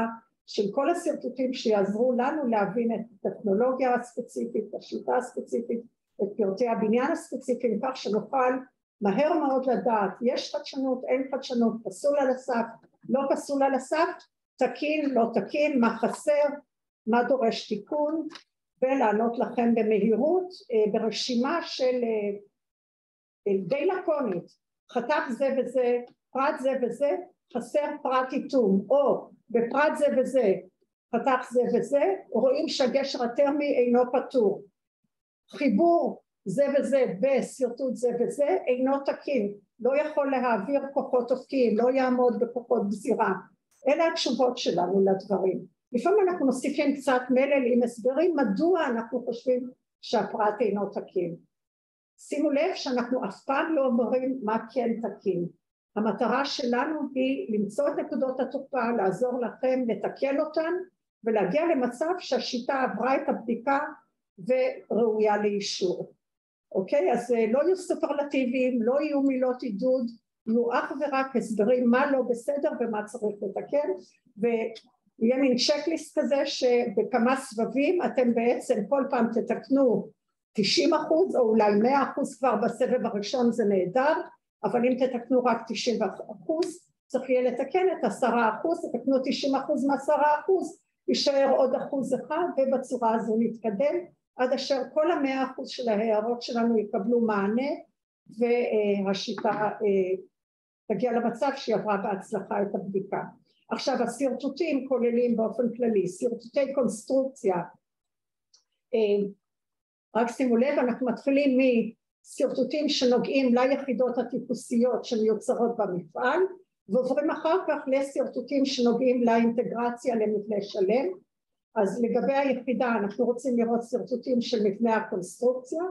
של כל השרטוטים שיעזרו לנו להבין את הטכנולוגיה הספציפית, את השיטה הספציפית, את פרטי הבניין הספציפיים, כך שנוכל מהר מאוד לדעת, יש חדשנות, אין חדשנות, פסול על הסף, לא פסול על הסף, תקין, לא תקין, מה חסר, מה דורש תיקון, ולענות לכם במהירות אה, ברשימה של אה, די לקונית. חתך זה וזה, פרט זה וזה, חסר פרט איתום. או בפרט זה וזה, חתך זה וזה, רואים שהגשר הטרמי אינו פתור חיבור זה וזה בשרטוט זה וזה אינו תקין, לא יכול להעביר כוחות אופקיים, לא יעמוד בכוחות גזירה אלה התשובות שלנו לדברים לפעמים אנחנו מוסיפים קצת מלל עם הסברים מדוע אנחנו חושבים שהפרט אינו תקין. שימו לב שאנחנו אף פעם לא אומרים מה כן תקין. המטרה שלנו היא למצוא את נקודות התופעה, לעזור לכם לתקן אותן ולהגיע למצב שהשיטה עברה את הבדיקה וראויה לאישור. אוקיי? אז אה, לא יהיו סופרלטיביים, לא יהיו מילות עידוד, יהיו אך ורק הסברים מה לא בסדר ומה צריך לתקן יהיה מין צ'קליסט כזה שבכמה סבבים אתם בעצם כל פעם תתקנו 90 אחוז או אולי 100 אחוז כבר בסבב הראשון זה נהדר אבל אם תתקנו רק 90 אחוז צריך יהיה לתקן את 10 אחוז, תתקנו 90 אחוז מ-10 אחוז יישאר עוד אחוז אחד ובצורה הזו נתקדם עד אשר כל המאה אחוז של ההערות שלנו יקבלו מענה והשיטה אה, תגיע למצב שהיא עברה בהצלחה את הבדיקה. עכשיו השרטוטים כוללים באופן כללי שרטוטי קונסטרוקציה. אה, רק שימו לב אנחנו מתחילים משרטוטים שנוגעים ליחידות הטיפוסיות שמיוצרות במפעל ועוברים אחר כך לשרטוטים שנוגעים לאינטגרציה למבנה שלם. אז לגבי היחידה אנחנו רוצים לראות שרטוטים של מבנה הקונסטרוקציה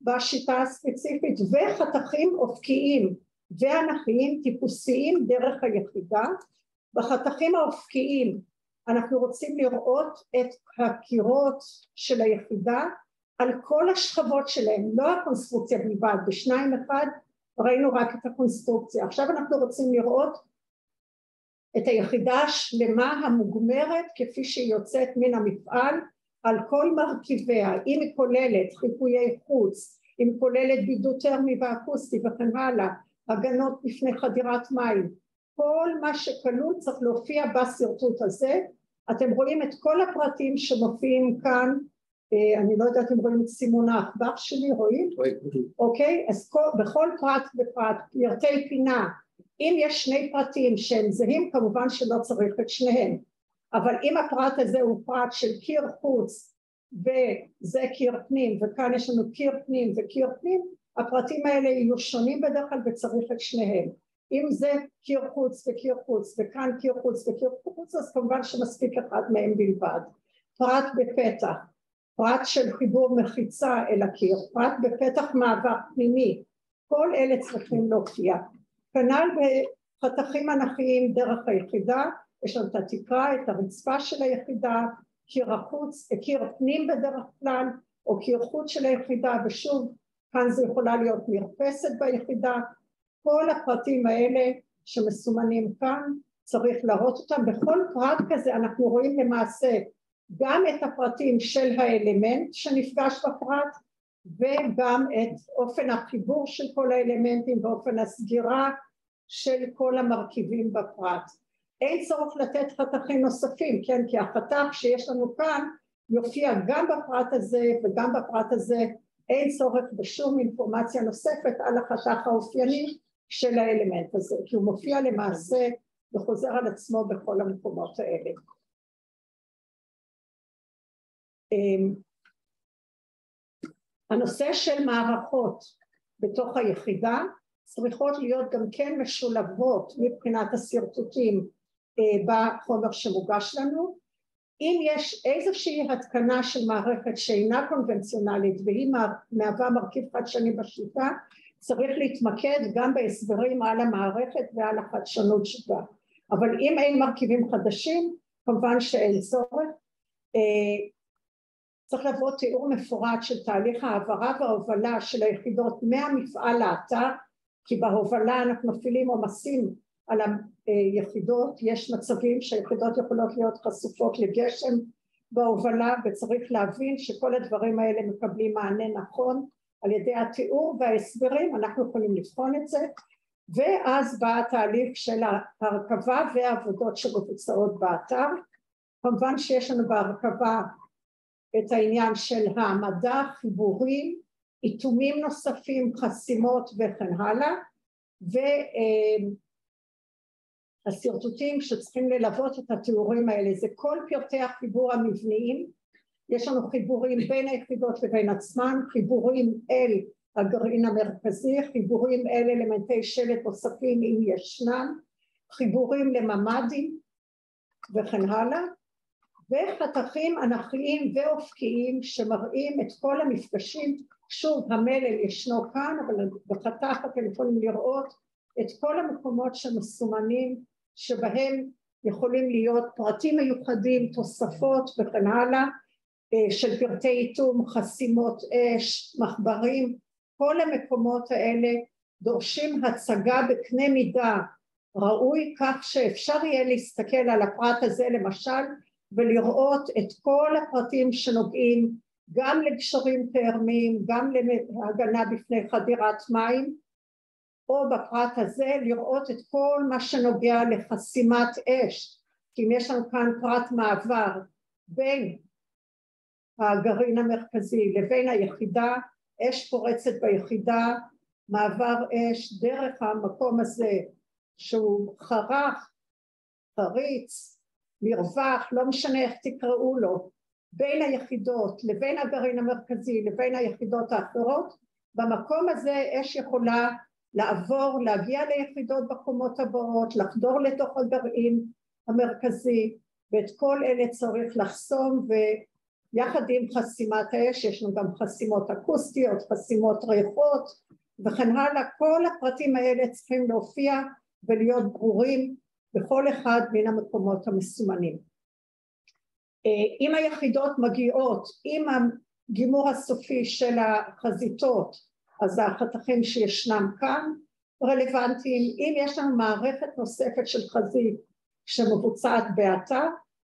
בשיטה הספציפית וחתכים אופקיים ואנכיים טיפוסיים דרך היחידה בחתכים האופקיים אנחנו רוצים לראות את הקירות של היחידה על כל השכבות שלהם, לא הקונסטרוקציה בלבד, בשניים אחד ראינו רק את הקונסטרוקציה, עכשיו אנחנו רוצים לראות את היחידה השלמה המוגמרת כפי שהיא יוצאת מן המפעל על כל מרכיביה, אם היא כוללת חיפויי חוץ, אם כוללת בידוד טרמי ואקוסטי וכן הלאה, הגנות בפני חדירת מים, כל מה שכלול צריך להופיע בשרטוט הזה, אתם רואים את כל הפרטים שמופיעים כאן, אה, אני לא יודעת אם רואים את סימון העכבר שלי, רואים? אוקיי, אז כל, בכל פרט ופרט, פרטי פינה, אם יש שני פרטים שהם זהים כמובן שלא צריך את שניהם, אבל אם הפרט הזה הוא פרט של קיר חוץ וזה קיר פנים וכאן יש לנו קיר פנים וקיר פנים, הפרטים האלה יהיו שונים בדרך כלל וצריך את שניהם. אם זה קיר חוץ וקיר חוץ וכאן קיר חוץ וקיר חוץ אז כמובן שמספיק אחד מהם בלבד. פרט בפתח, פרט של חיבור מחיצה אל הקיר, פרט בפתח מעבר פנימי, כל אלה צריכים להופיע. כנ"ל בחתכים אנכיים דרך היחידה, יש לנו את התקרה, את הרצפה של היחידה, קיר החוץ, קיר פנים בדרך כלל, או קיר חוץ של היחידה, ושוב כאן זה יכולה להיות מרפסת ביחידה, כל הפרטים האלה שמסומנים כאן צריך להראות אותם, בכל פרט כזה אנחנו רואים למעשה גם את הפרטים של האלמנט שנפגש בפרט וגם את אופן החיבור של כל האלמנטים ואופן הסגירה של כל המרכיבים בפרט. אין צורך לתת חתכים נוספים, כן? כי החתך שיש לנו כאן יופיע גם בפרט הזה וגם בפרט הזה, אין צורך בשום אינפורמציה נוספת על החתך האופייני של האלמנט הזה, כי הוא מופיע למעשה וחוזר על עצמו בכל המקומות האלה. אמ, הנושא של מערכות בתוך היחידה צריכות להיות גם כן משולבות מבחינת השרטוטים אה, בחומר שמוגש לנו. אם יש איזושהי התקנה של מערכת שאינה קונבנציונלית והיא מהווה מרכיב חדשני בשיטה, צריך להתמקד גם בהסברים על המערכת ועל החדשנות שבה. אבל אם אין מרכיבים חדשים, כמובן שאין צורך. אה, צריך לבוא תיאור מפורט של תהליך העברה וההובלה של היחידות מהמפעל לאתר, כי בהובלה אנחנו מפעילים עומסים על היחידות, יש מצבים שהיחידות יכולות להיות חשופות לגשם בהובלה וצריך להבין שכל הדברים האלה מקבלים מענה נכון על ידי התיאור וההסברים אנחנו יכולים לבחון את זה ואז בא התהליך של ההרכבה והעבודות שמבוצעות באתר. כמובן שיש לנו בהרכבה את העניין של העמדה, חיבורים, איתומים נוספים, חסימות וכן הלאה והשרטוטים שצריכים ללוות את התיאורים האלה. זה כל פרטי החיבור המבניים יש לנו חיבורים בין היחידות לבין עצמן, חיבורים אל הגרעין המרכזי, חיבורים אל אלמנטי שלט נוספים אם ישנם, חיבורים לממ"דים וכן הלאה, וחתכים אנכיים ואופקיים שמראים את כל המפגשים, שוב המלל ישנו כאן אבל בחתך אתם יכולים לראות את כל המקומות שמסומנים שבהם יכולים להיות פרטים מיוחדים, תוספות וכן הלאה. אה, של פרטי איתום, חסימות אש, מחברים, כל המקומות האלה דורשים הצגה בקנה מידה ראוי כך שאפשר יהיה להסתכל על הפרט הזה למשל ולראות את כל הפרטים שנוגעים גם לגשרים תארמיים, גם להגנה בפני חדירת מים או בפרט הזה לראות את כל מה שנוגע לחסימת אש. כי אם יש לנו כאן פרט מעבר בין הגרעין המרכזי לבין היחידה, אש פורצת ביחידה, מעבר אש דרך המקום הזה שהוא חרך, חריץ, מרווח, לא משנה איך תקראו לו, בין היחידות לבין הגרעין המרכזי לבין היחידות האחרות, במקום הזה אש יכולה לעבור, להגיע ליחידות בקומות הבאות, לחדור לתוך הגרעין המרכזי, ואת כל אלה צריך לחסום ויחד עם חסימת האש יש לנו גם חסימות אקוסטיות, חסימות ריחות וכן הלאה, כל הפרטים האלה צריכים להופיע ולהיות ברורים בכל אחד מן המקומות המסומנים. אה, אם היחידות מגיעות עם הגימור הסופי של החזיתות אז החתכים שישנם כאן רלוונטיים, אם יש לנו מערכת נוספת של חזית שמבוצעת באתר,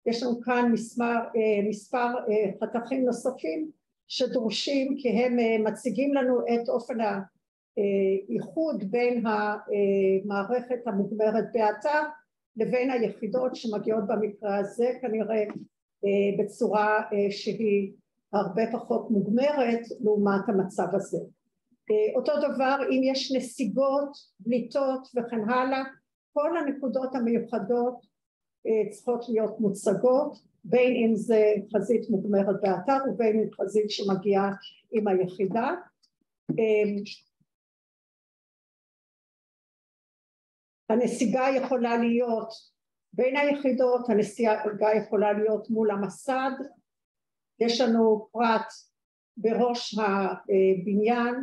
יש לנו כאן מספר, אה, מספר אה, חתכים נוספים שדרושים כי הם מציגים לנו את אופן האיחוד בין המערכת המוגמרת באתר לבין היחידות שמגיעות במקרה הזה כנראה אה, בצורה אה, שהיא הרבה פחות מוגמרת לעומת המצב הזה. אה, אותו דבר אם יש נסיגות, בליטות וכן הלאה, כל הנקודות המיוחדות צריכות להיות מוצגות בין אם זה חזית מוגמרת באתר ובין אם חזית שמגיעה עם היחידה. הנסיגה יכולה להיות בין היחידות הנסיגה יכולה להיות מול המסד, יש לנו פרט בראש הבניין,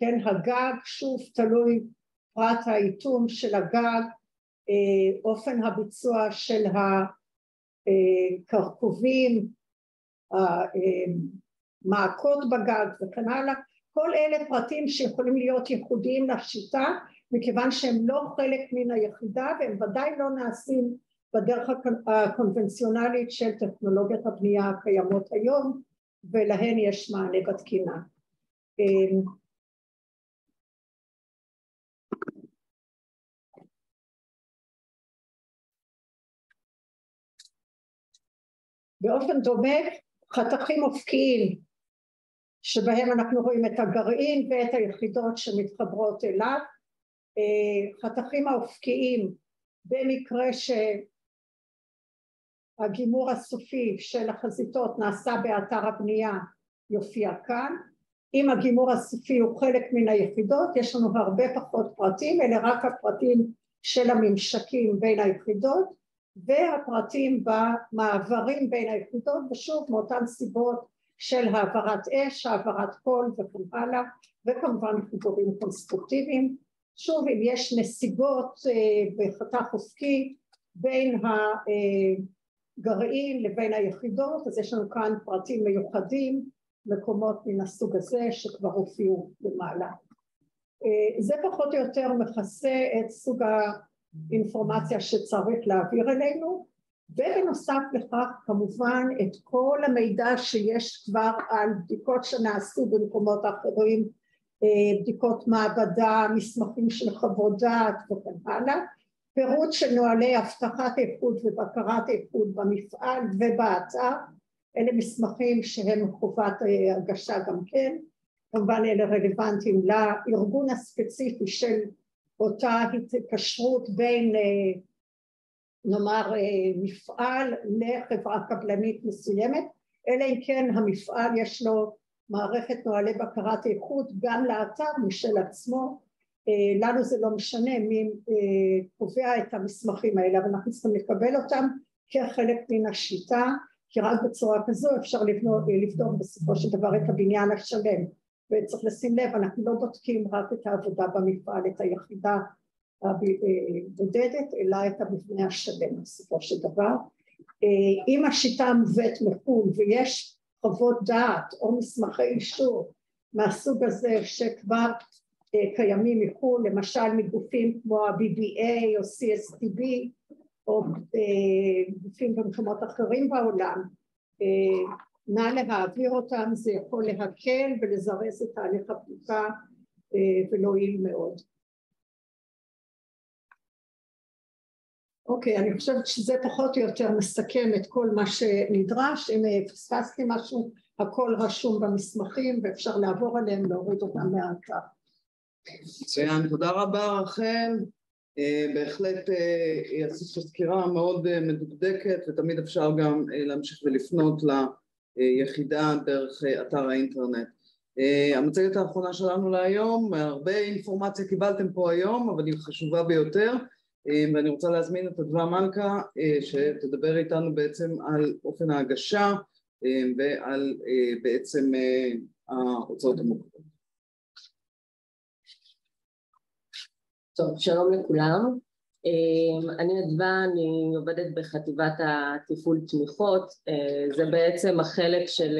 כן, הגג, שוב תלוי פרט האיתום של הגג, אופן הביצוע של הקרקובים, המעקות בגג וכן הלאה, כל אלה פרטים שיכולים להיות ייחודיים לשיטה מכיוון שהם לא חלק מן היחידה והם ודאי לא נעשים בדרך הקונבנציונלית של טכנולוגיות הבנייה הקיימות היום ולהן יש מענה בתקינה. באופן דומה חתכים אופקיים שבהם אנחנו רואים את הגרעין ואת היחידות שמתחברות אליו. אה, חתכים האופקיים במקרה שהגימור הסופי של החזיתות נעשה באתר הבנייה יופיע כאן. אם הגימור הסופי הוא חלק מן היחידות יש לנו הרבה פחות פרטים אלה רק הפרטים של הממשקים בין היחידות והפרטים במעברים בין היחידות ושוב מאותן סיבות של העברת אש, העברת קול וכן הלאה וכמובן חיבורים קונסטרוקטיביים. שוב אם יש נסיגות אה, בחתך אופקי בין הגרעין לבין היחידות אז יש לנו כאן פרטים מיוחדים מקומות מן הסוג הזה שכבר הופיעו למעלה. אה, זה פחות או יותר מכסה את סוג האינפורמציה שצריך להעביר אלינו ובנוסף לכך כמובן את כל המידע שיש כבר על בדיקות שנעשו במקומות אחרים אה, בדיקות מעבדה, מסמכים של חוות דעת וכן הלאה, פירוט של נוהלי אבטחת איכות ובקרת איכות במפעל ובאתר, אלה מסמכים שהם חובת אה, הגשה גם כן, כמובן אלה רלוונטיים לארגון הספציפי של אותה התקשרות בין אה, נאמר מפעל לחברה קבלנית מסוימת, אלא אם כן המפעל יש לו מערכת נוהלי בקרת איכות גם לאתר משל עצמו, אה, לנו זה לא משנה מי אה, קובע את המסמכים האלה, אבל אנחנו צריכים לקבל אותם כחלק מן השיטה, כי רק בצורה כזו אפשר לבנות, לבדוק בסופו של דבר את הבניין השלם, וצריך לשים לב, אנחנו לא בודקים רק את העבודה במפעל, את היחידה הבודדת, אלא את המבנה השלם בסופו של דבר. אה, אם השיטה מובאת מחו"ל ויש חוות דעת או מסמכי אישור מהסוג הזה שכבר אה, קיימים מחו"ל, למשל מגופים כמו ה-BBA או CSTB או אה, גופים במקומות אחרים בעולם, אה, נא להעביר אותם, זה יכול להקל ולזרז את תהליך הבדיקה ולהועיל מאוד. אוקיי, אני חושבת שזה פחות או יותר מסכם את כל מה שנדרש, אם אה, פספסתי משהו, הכל רשום במסמכים ואפשר לעבור עליהם, להוריד אותם מהאתר. מצוין, תודה רבה רחל. בהחלט עשית סקירה מאוד מדוקדקת ותמיד אפשר גם להמשיך ולפנות ליחידה דרך אתר האינטרנט. המצגת האחרונה שלנו להיום, הרבה אינפורמציה קיבלתם פה היום אבל היא חשובה ביותר ואני רוצה להזמין את אדווה מלכה שתדבר איתנו בעצם על אופן ההגשה ועל בעצם ההוצאות המורכבות. טוב, שלום לכולם. אני אדווה, אני עובדת בחטיבת התפעול תמיכות, זה בעצם החלק של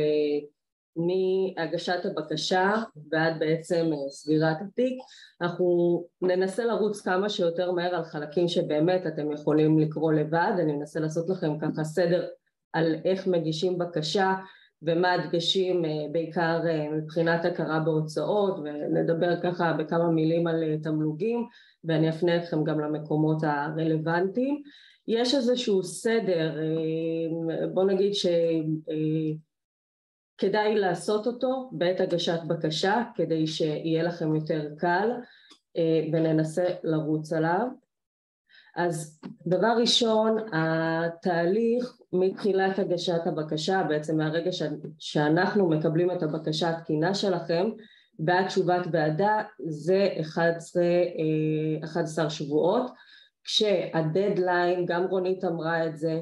מהגשת הבקשה ועד בעצם סגירת התיק, אנחנו ננסה לרוץ כמה שיותר מהר על חלקים שבאמת אתם יכולים לקרוא לבד, אני אנסה לעשות לכם ככה סדר על איך מגישים בקשה ומה הדגשים בעיקר מבחינת הכרה בהוצאות ונדבר ככה בכמה מילים על תמלוגים ואני אפנה אתכם גם למקומות הרלוונטיים. יש איזשהו סדר, בוא נגיד שכדאי לעשות אותו בעת הגשת בקשה כדי שיהיה לכם יותר קל וננסה לרוץ עליו. אז דבר ראשון, התהליך מתחילת הגשת הבקשה, בעצם מהרגע שאנחנו מקבלים את הבקשה התקינה שלכם ועד תשובת ועדה זה 11, 11 שבועות. כשהדדליין, גם רונית אמרה את זה,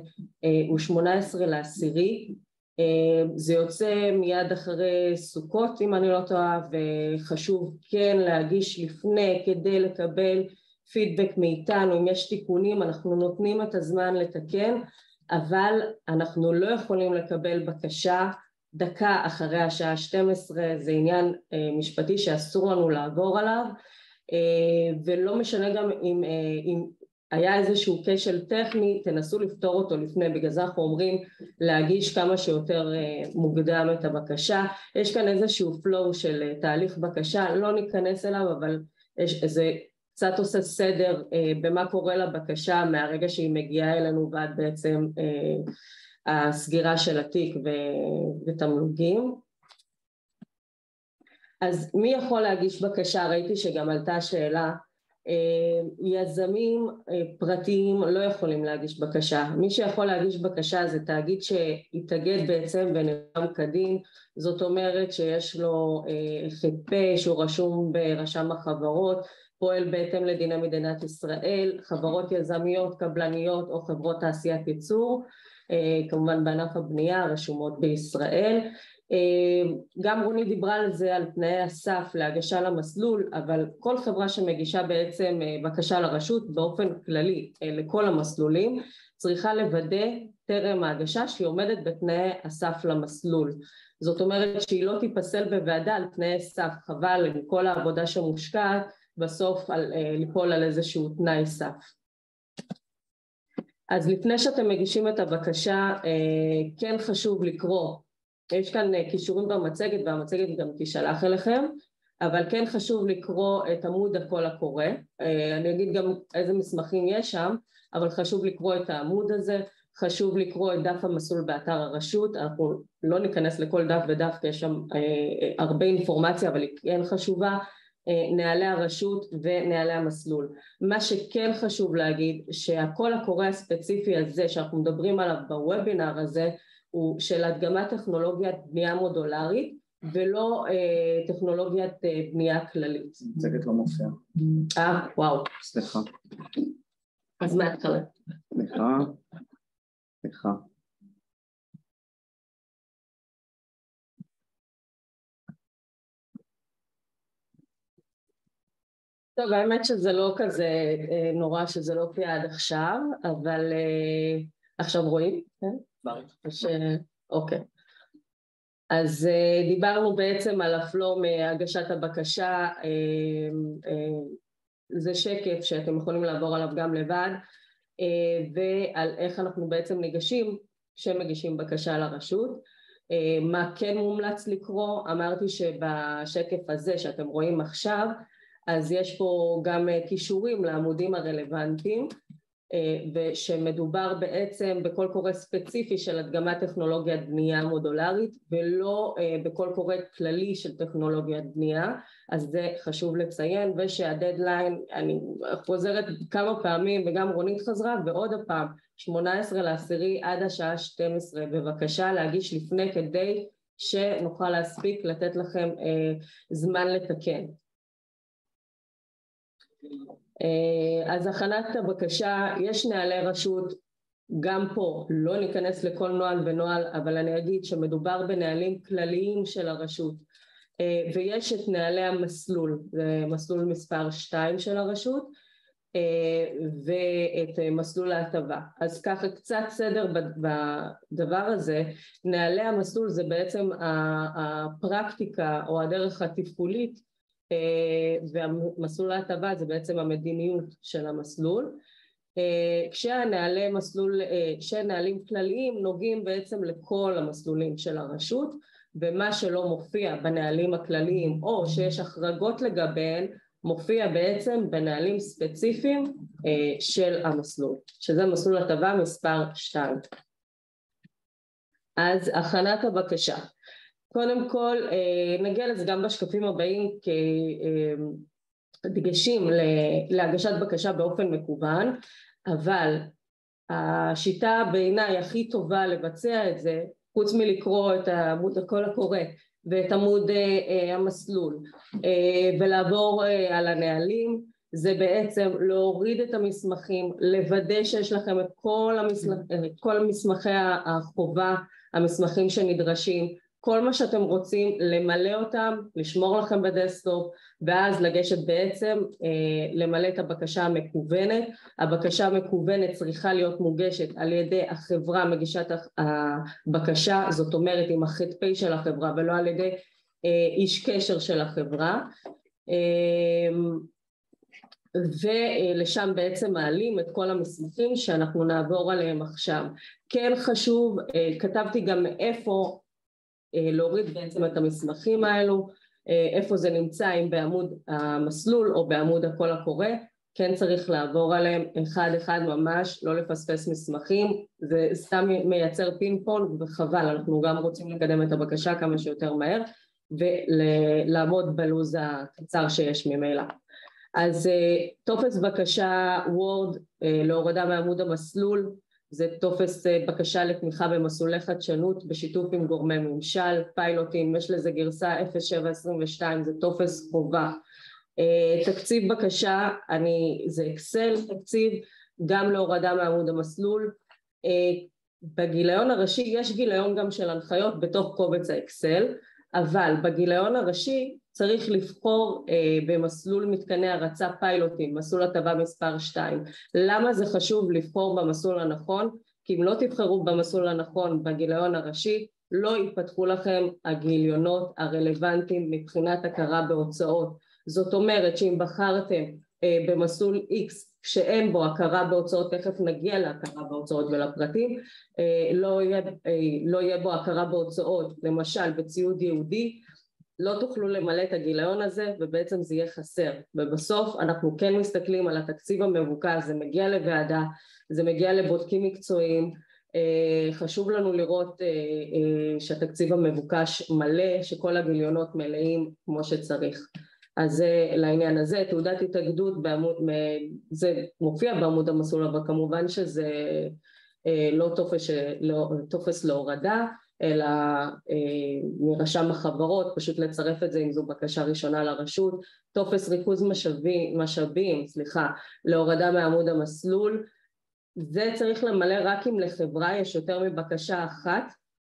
הוא 18 לעשירי. זה יוצא מיד אחרי סוכות אם אני לא טועה וחשוב כן להגיש לפני כדי לקבל פידבק מאיתנו, אם יש תיקונים אנחנו נותנים את הזמן לתקן אבל אנחנו לא יכולים לקבל בקשה דקה אחרי השעה 12 זה עניין משפטי שאסור לנו לעבור עליו ולא משנה גם אם, אם היה איזשהו כשל טכני תנסו לפתור אותו לפני בגלל זה אנחנו אומרים להגיש כמה שיותר מוקדם את הבקשה. יש כאן איזשהו flow של תהליך בקשה לא ניכנס אליו אבל יש, זה קצת עושה סדר במה קורה לבקשה מהרגע שהיא מגיעה אלינו ועד בעצם הסגירה של התיק ותמלוגים. אז מי יכול להגיש בקשה? ראיתי שגם עלתה שאלה. יזמים פרטיים לא יכולים להגיש בקשה, מי שיכול להגיש בקשה זה תאגיד שהתאגד בעצם ונרשם כדין, זאת אומרת שיש לו ח"פ שהוא רשום ברשם החברות פועל בהתאם לדיני מדינת ישראל, חברות יזמיות, קבלניות או חברות תעשיית ייצור, כמובן בענף הבנייה רשומות בישראל. גם רוני דיברה על זה, על תנאי הסף להגשה למסלול, אבל כל חברה שמגישה בעצם בקשה לרשות באופן כללי לכל המסלולים צריכה לוודא טרם ההגשה שהיא עומדת בתנאי הסף למסלול. זאת אומרת שהיא לא תיפסל בוועדה על תנאי סף, חבל עם כל העבודה שמושקעת בסוף על, ליפול על איזשהו תנאי סף. אז לפני שאתם מגישים את הבקשה כן חשוב לקרוא, יש כאן קישורים במצגת והמצגת גם תישלח אליכם, אבל כן חשוב לקרוא את עמוד הקול הקורא, אני אגיד גם איזה מסמכים יש שם, אבל חשוב לקרוא את העמוד הזה, חשוב לקרוא את דף המסלול באתר הרשות, אנחנו לא ניכנס לכל דף ודף כי יש שם הרבה אינפורמציה אבל היא כן חשובה, נהלי הרשות ונהלי המסלול. מה שכן חשוב להגיד שהקול הקורא הספציפי הזה שאנחנו מדברים עליו בוובינר הזה הוא של הדגמת טכנולוגיית בנייה מודולרית ולא טכנולוגיית בנייה כללית. מצגת לא מופיעה. אה, וואו. סליחה. אז מההתחלה. סליחה. סליחה. טוב האמת שזה לא כזה נורא שזה לא הופיע עד עכשיו אבל עכשיו רואים? כן? אוקיי אז דיברנו בעצם על הפלואו מהגשת הבקשה זה שקף שאתם יכולים לעבור עליו גם לבד ועל איך אנחנו בעצם ניגשים כשמגישים בקשה לרשות מה כן מומלץ לקרוא אמרתי שבשקף הזה שאתם רואים עכשיו אז יש פה גם קישורים לעמודים הרלוונטיים ושמדובר בעצם בקול קורא ספציפי של הדגמת טכנולוגיית בנייה מודולרית ולא בקול קורא כללי של טכנולוגיית בנייה אז זה חשוב לציין ושהדדליין אני חוזרת כמה פעמים וגם רונית חזרה ועוד הפעם 18 לעשירי עד השעה 12 בבקשה להגיש לפני כדי שנוכל להספיק לתת לכם אה, זמן לתקן. אה, אז הכנת הבקשה, יש נהלי רשות, גם פה לא ניכנס לכל נוהל ונוהל, אבל אני אגיד שמדובר בנהלים כלליים של הרשות, אה, ויש את נהלי המסלול, זה מסלול מספר 2 של הרשות, ואת מסלול ההטבה. אז ככה קצת סדר בדבר הזה, נהלי המסלול זה בעצם הפרקטיקה או הדרך התפעולית ומסלול ההטבה זה בעצם המדיניות של המסלול כשהנהלי מסלול, כשנהלים כלליים נוגעים בעצם לכל המסלולים של הרשות ומה שלא מופיע בנהלים הכלליים או שיש החרגות לגביהן מופיע בעצם בנהלים ספציפיים אה, של המסלול, שזה מסלול הטבה מספר 2. אז הכנת הבקשה. קודם כל אה, נגיע לזה גם בשקפים הבאים כדגשים להגשת בקשה באופן מקוון, אבל השיטה בעיניי הכי טובה לבצע את זה, חוץ מלקרוא את עמוד הקול הקורא ואת עמוד אה, המסלול אה, ולעבור אה, על הנהלים זה בעצם להוריד את המסמכים, לוודא שיש לכם את כל, המסמכ... את כל מסמכי החובה, המסמכים שנדרשים, כל מה שאתם רוצים למלא אותם, לשמור לכם בדסקטופ ואז לגשת בעצם אה, למלא את הבקשה המקוונת. הבקשה המקוונת צריכה להיות מוגשת על ידי החברה מגישת הבקשה, זאת אומרת עם הח"פ של החברה ולא על ידי אה, איש קשר של החברה. אה, ולשם בעצם מעלים את כל המסמכים שאנחנו נעבור עליהם עכשיו. כן חשוב, כתבתי גם איפה להוריד בעצם את המסמכים האלו, איפה זה נמצא, אם בעמוד המסלול או בעמוד הקול הקורא, כן צריך לעבור עליהם אחד אחד ממש, לא לפספס מסמכים, זה סתם מייצר פינג פונג וחבל, אנחנו גם רוצים לקדם את הבקשה כמה שיותר מהר ולעמוד בלו"ז הקצר שיש ממילא. אז טופס בקשה Word להורדה מעמוד המסלול זה טופס אה, בקשה לתמיכה במסלולי חדשנות בשיתוף עם גורמי ממשל, פיילוטים, יש לזה גרסה 0722, זה טופס חובה. אה, תקציב בקשה, אני, זה Excel תקציב, גם להורדה מעמוד המסלול. אה, בגיליון הראשי יש גיליון גם של הנחיות בתוך קובץ ה Excel, אבל בגיליון הראשי צריך לבחור אה, במסלול מתקני הרצה פיילוטים, מסלול הטבה מספר 2. למה זה חשוב לבחור במסלול הנכון? כי אם לא תבחרו במסלול הנכון בגיליון הראשי, לא ייפתחו לכם הגיליונות הרלוונטיים מבחינת הכרה בהוצאות. זאת אומרת שאם בחרתם אה, במסלול X שאין בו הכרה בהוצאות, תכף נגיע להכרה בהוצאות ולפרטים, אה, לא יהיה, אה, לא יהיה בו הכרה בהוצאות, למשל בציוד יהודי, לא תוכלו למלא את הגיליון הזה ובעצם זה יהיה חסר. ובסוף אנחנו כן מסתכלים על התקציב המבוקש זה מגיע לוועדה זה מגיע לבודקים מקצועיים. אה, חשוב לנו לראות אה, אה, שהתקציב המבוקש מלא שכל הגיליונות מלאים כמו שצריך. אז זה לעניין הזה תעודת התאגדות בעמוד זה מופיע בעמוד המסלול אבל כמובן שזה לא טופס, לא, טופס להורדה אלא אה, מרשם החברות, פשוט לצרף את זה אם זו בקשה ראשונה לרשות, טופס ריכוז משאבים, משאבים סליחה, להורדה מעמוד המסלול, זה צריך למלא רק אם לחברה יש יותר מבקשה אחת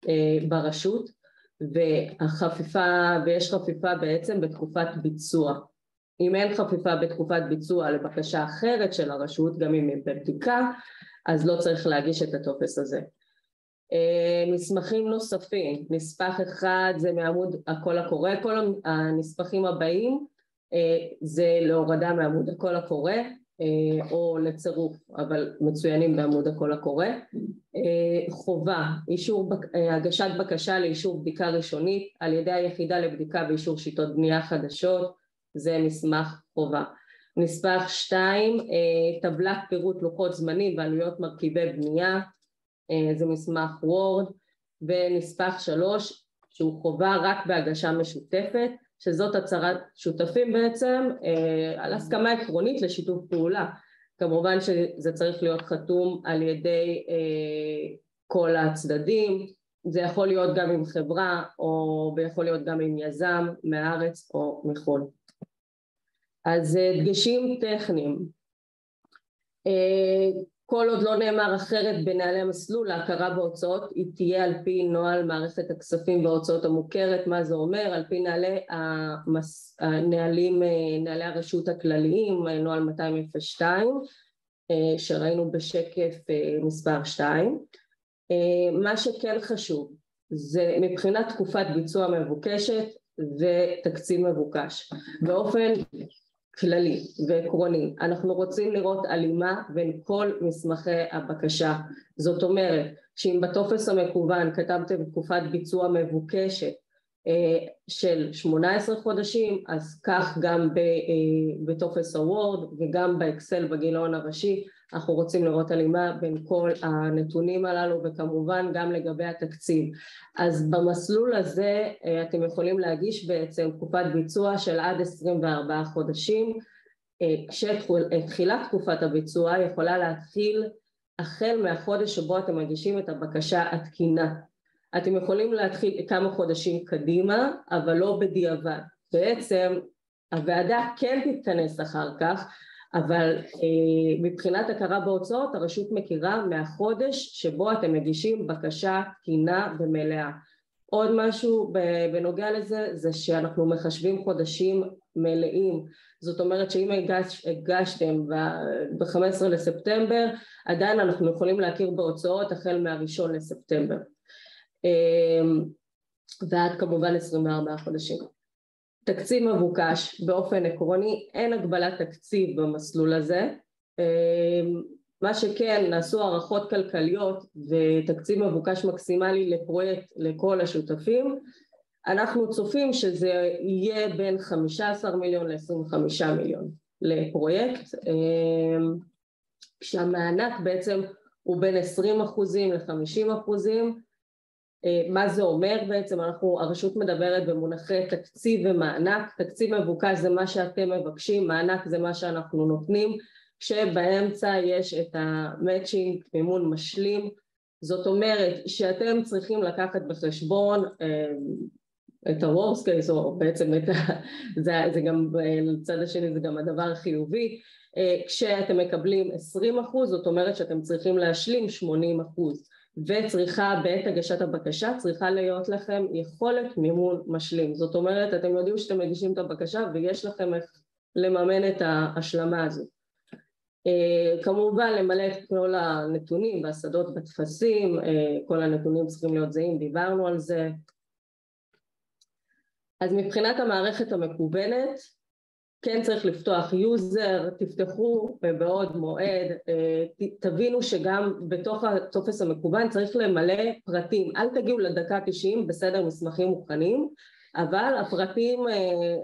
אה, ברשות והחפיפה, ויש חפיפה בעצם בתקופת ביצוע. אם אין חפיפה בתקופת ביצוע לבקשה אחרת של הרשות, גם אם היא בבדיקה, אז לא צריך להגיש את הטופס הזה. אה, מסמכים נוספים, נספח אחד זה מעמוד הקול הקורא, כל הנספחים הבאים אה, זה להורדה מעמוד הקול הקורא אה, או לצירוף, אבל מצוינים בעמוד הקול הקורא. חובה, אישור, הגשת בקשה לאישור בדיקה ראשונית על ידי היחידה לבדיקה ואישור שיטות בנייה חדשות, זה מסמך חובה. נספח 2, טבלת פירוט לוחות זמנים ועלויות מרכיבי בנייה, זה מסמך וורד, ונספח 3 שהוא חובה רק בהגשה משותפת, שזאת הצהרת שותפים בעצם על הסכמה עקרונית לשיתוף פעולה. כמובן שזה צריך להיות חתום על ידי כל הצדדים, זה יכול להיות גם עם חברה או יכול להיות גם עם יזם מהארץ או מחו"ל. אז דגשים טכניים כל עוד לא נאמר אחרת בנהלי המסלול, ההכרה בהוצאות היא תהיה על פי נוהל מערכת הכספים וההוצאות המוכרת, מה זה אומר? על פי נהלי המס... הנהלים, נהלי הרשות הכלליים, נוהל 202 שראינו בשקף מספר 2. מה שכן חשוב זה מבחינת תקופת ביצוע מבוקשת ותקציב מבוקש. באופן כללי ועקרוני. אנחנו רוצים לראות הלימה בין כל מסמכי הבקשה. זאת אומרת שאם בטופס המקוון כתבתם תקופת ביצוע מבוקשת של 18 חודשים אז כך גם בטופס הוורד וגם באקסל בגיליון הראשי אנחנו רוצים לראות הלימה בין כל הנתונים הללו וכמובן גם לגבי התקציב. אז במסלול הזה אתם יכולים להגיש בעצם תקופת ביצוע של עד 24 חודשים. כשתחילת תקופת הביצוע יכולה להתחיל החל מהחודש שבו אתם מגישים את הבקשה התקינה. אתם יכולים להתחיל כמה חודשים קדימה אבל לא בדיעבד. בעצם הוועדה כן תתכנס אחר כך אבל אה, מבחינת הכרה בהוצאות הרשות מכירה מהחודש שבו אתם מגישים בקשה תקינה ומלאה. עוד משהו בנוגע לזה זה שאנחנו מחשבים חודשים מלאים. זאת אומרת שאם הגש, הגשתם ב-15 לספטמבר עדיין אנחנו יכולים להכיר בהוצאות החל מהראשון לספטמבר. אה, ועד כמובן 24 חודשים תקציב מבוקש באופן עקרוני, אין הגבלת תקציב במסלול הזה, אמ, מה שכן נעשו הערכות כלכליות ותקציב מבוקש מקסימלי לפרויקט לכל השותפים, אנחנו צופים שזה יהיה בין 15 מיליון ל-25 מיליון לפרויקט, אמ, כשהמענק בעצם הוא בין 20 אחוזים ל-50 אחוזים מה זה אומר בעצם, אנחנו, הרשות מדברת במונחי תקציב ומענק, תקציב מבוקש זה מה שאתם מבקשים, מענק זה מה שאנחנו נותנים, כשבאמצע יש את המצ'ינג, מימון משלים, זאת אומרת שאתם צריכים לקחת בחשבון אה, את ה-Worst case או בעצם את ה... זה, זה גם, לצד השני זה גם הדבר החיובי, אה, כשאתם מקבלים 20 אחוז זאת אומרת שאתם צריכים להשלים 80 אחוז וצריכה בעת הגשת הבקשה צריכה להיות לכם יכולת מימון משלים זאת אומרת אתם יודעים שאתם מגישים את הבקשה ויש לכם איך לממן את ההשלמה הזו אה, כמובן למלא את כל הנתונים והשדות בטפסים, אה, כל הנתונים צריכים להיות זהים, דיברנו על זה. אז מבחינת המערכת המקוונת, כן צריך לפתוח user, תפתחו בעוד מועד, אה, תבינו שגם בתוך הטופס המקוון צריך למלא פרטים, אל תגיעו לדקה 90 בסדר מסמכים מוכנים, אבל הפרטים, אה,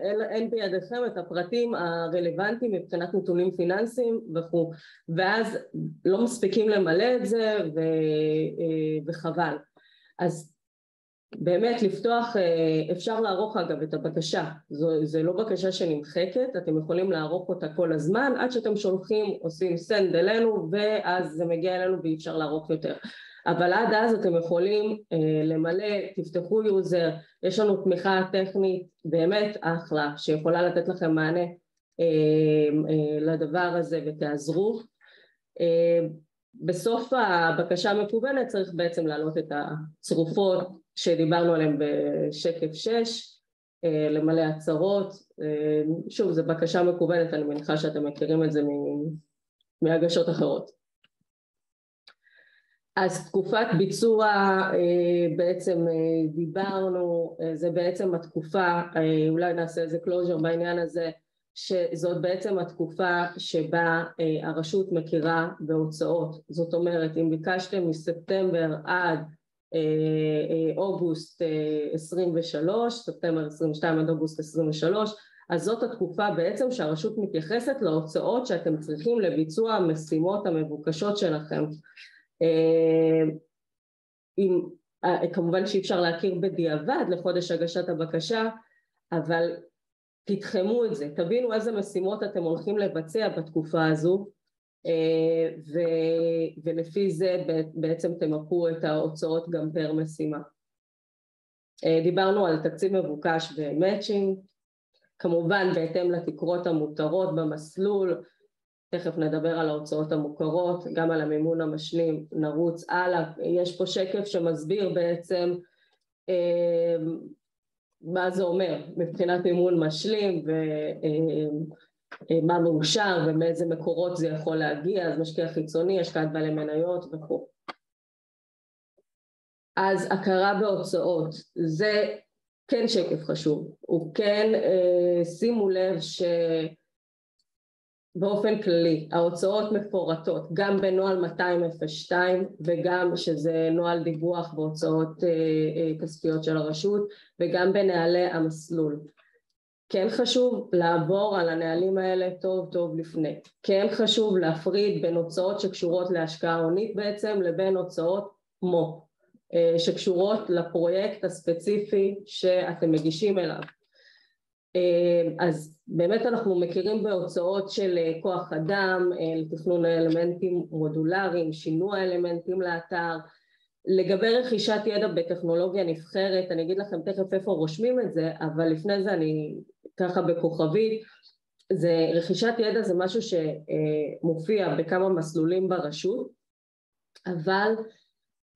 אין, אין בידיכם את הפרטים הרלוונטיים מבחינת נתונים פיננסיים וכו', ואז לא מספיקים למלא את זה ו, אה, וחבל. אז באמת לפתוח, אה, אפשר לערוך אגב את הבקשה, זו, זו לא בקשה שנמחקת, אתם יכולים לערוך אותה כל הזמן עד שאתם שולחים, עושים send אלינו ואז זה מגיע אלינו ואי אפשר לערוך יותר. אבל עד אז אתם יכולים אה, למלא, תפתחו יוזר, יש לנו תמיכה טכנית באמת אחלה שיכולה לתת לכם מענה אה, אה, לדבר הזה ותעזרו. אה, בסוף הבקשה המקוונת צריך בעצם להעלות את הצרופות שדיברנו עליהם בשקף 6, אה, למלא הצהרות, אה, שוב זו בקשה מקוונת, אני מניחה שאתם מכירים את זה מהגשות אחרות. אז תקופת ביצוע אה, בעצם דיברנו, זה בעצם התקופה, אולי נעשה איזה closure בעניין הזה, שזאת בעצם התקופה שבה הרשות מכירה בהוצאות, זאת אומרת אם ביקשתם מספטמבר עד אוגוסט 23, ספטמבר 22 עד אוגוסט 23, אז זאת התקופה בעצם שהרשות מתייחסת להוצאות שאתם צריכים לביצוע המשימות המבוקשות שלכם. עם, כמובן שאי אפשר להכיר בדיעבד לחודש הגשת הבקשה, אבל תתחמו את זה, תבינו איזה משימות אתם הולכים לבצע בתקופה הזו אה, ו, ולפי זה בעצם תמפו את ההוצאות גם פר משימה. אה, דיברנו על תקציב מבוקש ומצ'ינג, כמובן בהתאם לתקרות המותרות במסלול, תכף נדבר על ההוצאות המוכרות, גם על המימון המשלים, נרוץ הלאה, יש פה שקף שמסביר בעצם אה, מה זה אומר מבחינת מימון משלים ומה אה, מאושר ומאיזה מקורות זה יכול להגיע, אז משקיע חיצוני, השקעת בעלי מניות וכו'. אז הכרה בהוצאות, זה כן שקף חשוב, הוא כן, אה, שימו לב ש... באופן כללי, ההוצאות מפורטות גם בנוהל 202 וגם שזה נוהל דיווח בהוצאות אה, אה, כספיות של הרשות וגם בנהלי המסלול. כן חשוב לעבור על הנהלים האלה טוב טוב לפני. כן חשוב להפריד בין הוצאות שקשורות להשקעה הונית בעצם לבין הוצאות מו"פ אה, שקשורות לפרויקט הספציפי שאתם מגישים אליו. אז באמת אנחנו מכירים בהוצאות של אה, כוח אדם, אה, לתכנון אלמנטים מודולריים, שינוע אלמנטים לאתר, לגבי רכישת ידע בטכנולוגיה נבחרת, אני אגיד לכם תכף איפה רושמים את זה, אבל לפני זה אני ככה בכוכבית, זה, רכישת ידע זה משהו שמופיע בכמה מסלולים ברשות, אבל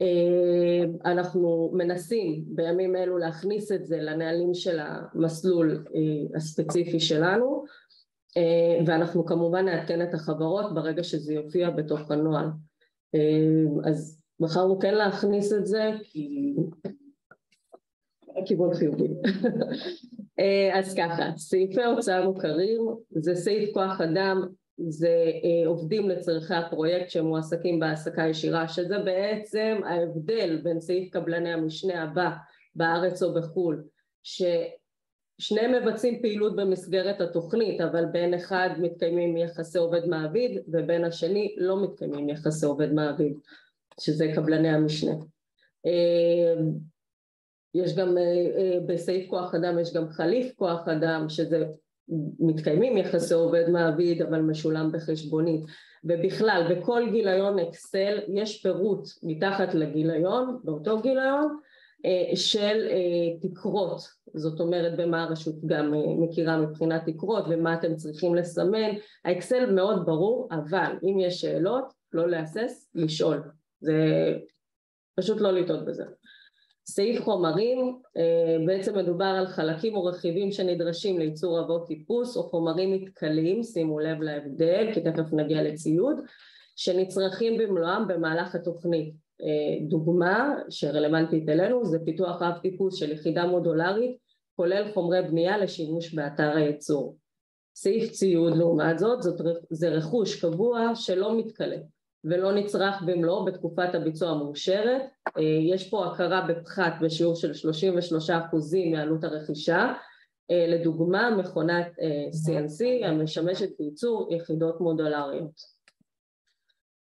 אה, אנחנו מנסים בימים אלו להכניס את זה לנהלים של המסלול אה, הספציפי שלנו אה, ואנחנו כמובן נעדכן את החברות ברגע שזה יופיע בתוך הנוהל. אז בחרנו כן להכניס את זה כי כיוון חיובי. אז ככה סעיפי הוצאה מוכרים זה סעיף כוח אדם זה אה, עובדים לצורכי הפרויקט שמועסקים בהעסקה ישירה שזה בעצם ההבדל בין סעיף קבלני המשנה הבא בארץ או בחו"ל ששניהם מבצעים פעילות במסגרת התוכנית אבל בין אחד מתקיימים יחסי עובד מעביד ובין השני לא מתקיימים יחסי עובד מעביד שזה קבלני המשנה. אה, יש גם אה, בסעיף כוח אדם יש גם חליף כוח אדם שזה מתקיימים יחסי עובד מעביד אבל משולם בחשבונית ובכלל בכל גיליון אקסל יש פירוט מתחת לגיליון באותו גיליון אה, של אה, תקרות. זאת אומרת במה הרשות גם אה, מכירה מבחינת תקרות ומה אתם צריכים לסמן. האקסל מאוד ברור אבל אם יש שאלות לא להסס לשאול זה פשוט לא לטעות בזה סעיף חומרים, אה, בעצם מדובר על חלקים או רכיבים שנדרשים לייצור אבות טיפוס או חומרים מתכלים, שימו לב להבדל כי תכף נגיע לציוד, שנצרכים במלואם במהלך התוכנית. אה, דוגמה שרלוונטית אלינו זה פיתוח אב טיפוס של יחידה מודולרית כולל חומרי בנייה לשימוש באתר הייצור. סעיף ציוד לעומת זאת, זאת זה רכוש קבוע שלא מתכלה ולא נצרך במלואו בתקופת הביצוע המאושרת. אה, יש פה הכרה בפחת בשיעור של 33% מעלות הרכישה, אה, לדוגמה מכונת אה, CNC המשמשת בייצור יחידות מודולריות.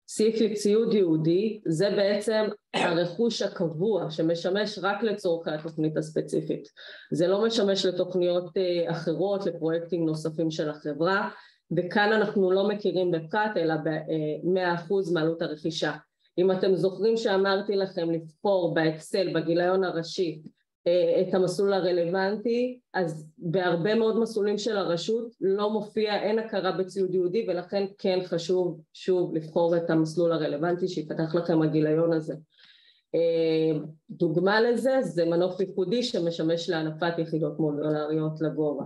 סעיף ציוד יהודי זה בעצם הרכוש הקבוע שמשמש רק לצורכי התוכנית הספציפית. זה לא משמש לתוכניות אחרות, לפרויקטים נוספים של החברה, וכאן אנחנו לא מכירים בפקט אלא במאה אחוז מעלות הרכישה. אם אתם זוכרים שאמרתי לכם לבחור באקסל בגיליון הראשי אה, את המסלול הרלוונטי אז בהרבה מאוד מסלולים של הרשות לא מופיע, אין הכרה בציוד יהודי ולכן כן חשוב שוב לבחור את המסלול הרלוונטי שיפתח לכם הגיליון הזה. אה, דוגמה לזה זה מנוף ייחודי שמשמש להנפת יחידות מודולריות לגובה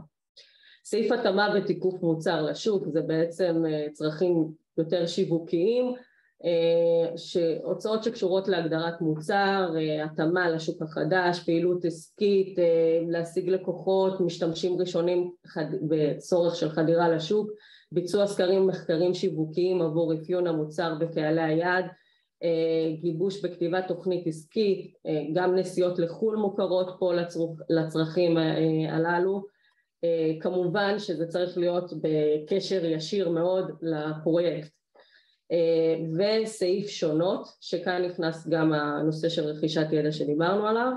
סעיף התאמה ותיקוף מוצר לשוק זה בעצם אה, צרכים יותר שיווקיים אה, שהוצאות שקשורות להגדרת מוצר, אה, התאמה לשוק החדש, פעילות עסקית, להשיג לקוחות, משתמשים ראשונים בצורך של חדירה לשוק, ביצוע סקרים מחקרים שיווקיים עבור אפיון המוצר בקהלי היעד, גיבוש בכתיבת תוכנית עסקית, גם נסיעות לחו"ל מוכרות פה לצרכים הללו כמובן שזה צריך להיות בקשר ישיר מאוד לפרויקט. וסעיף שונות, שכאן נכנס גם הנושא של רכישת ידע שדיברנו עליו,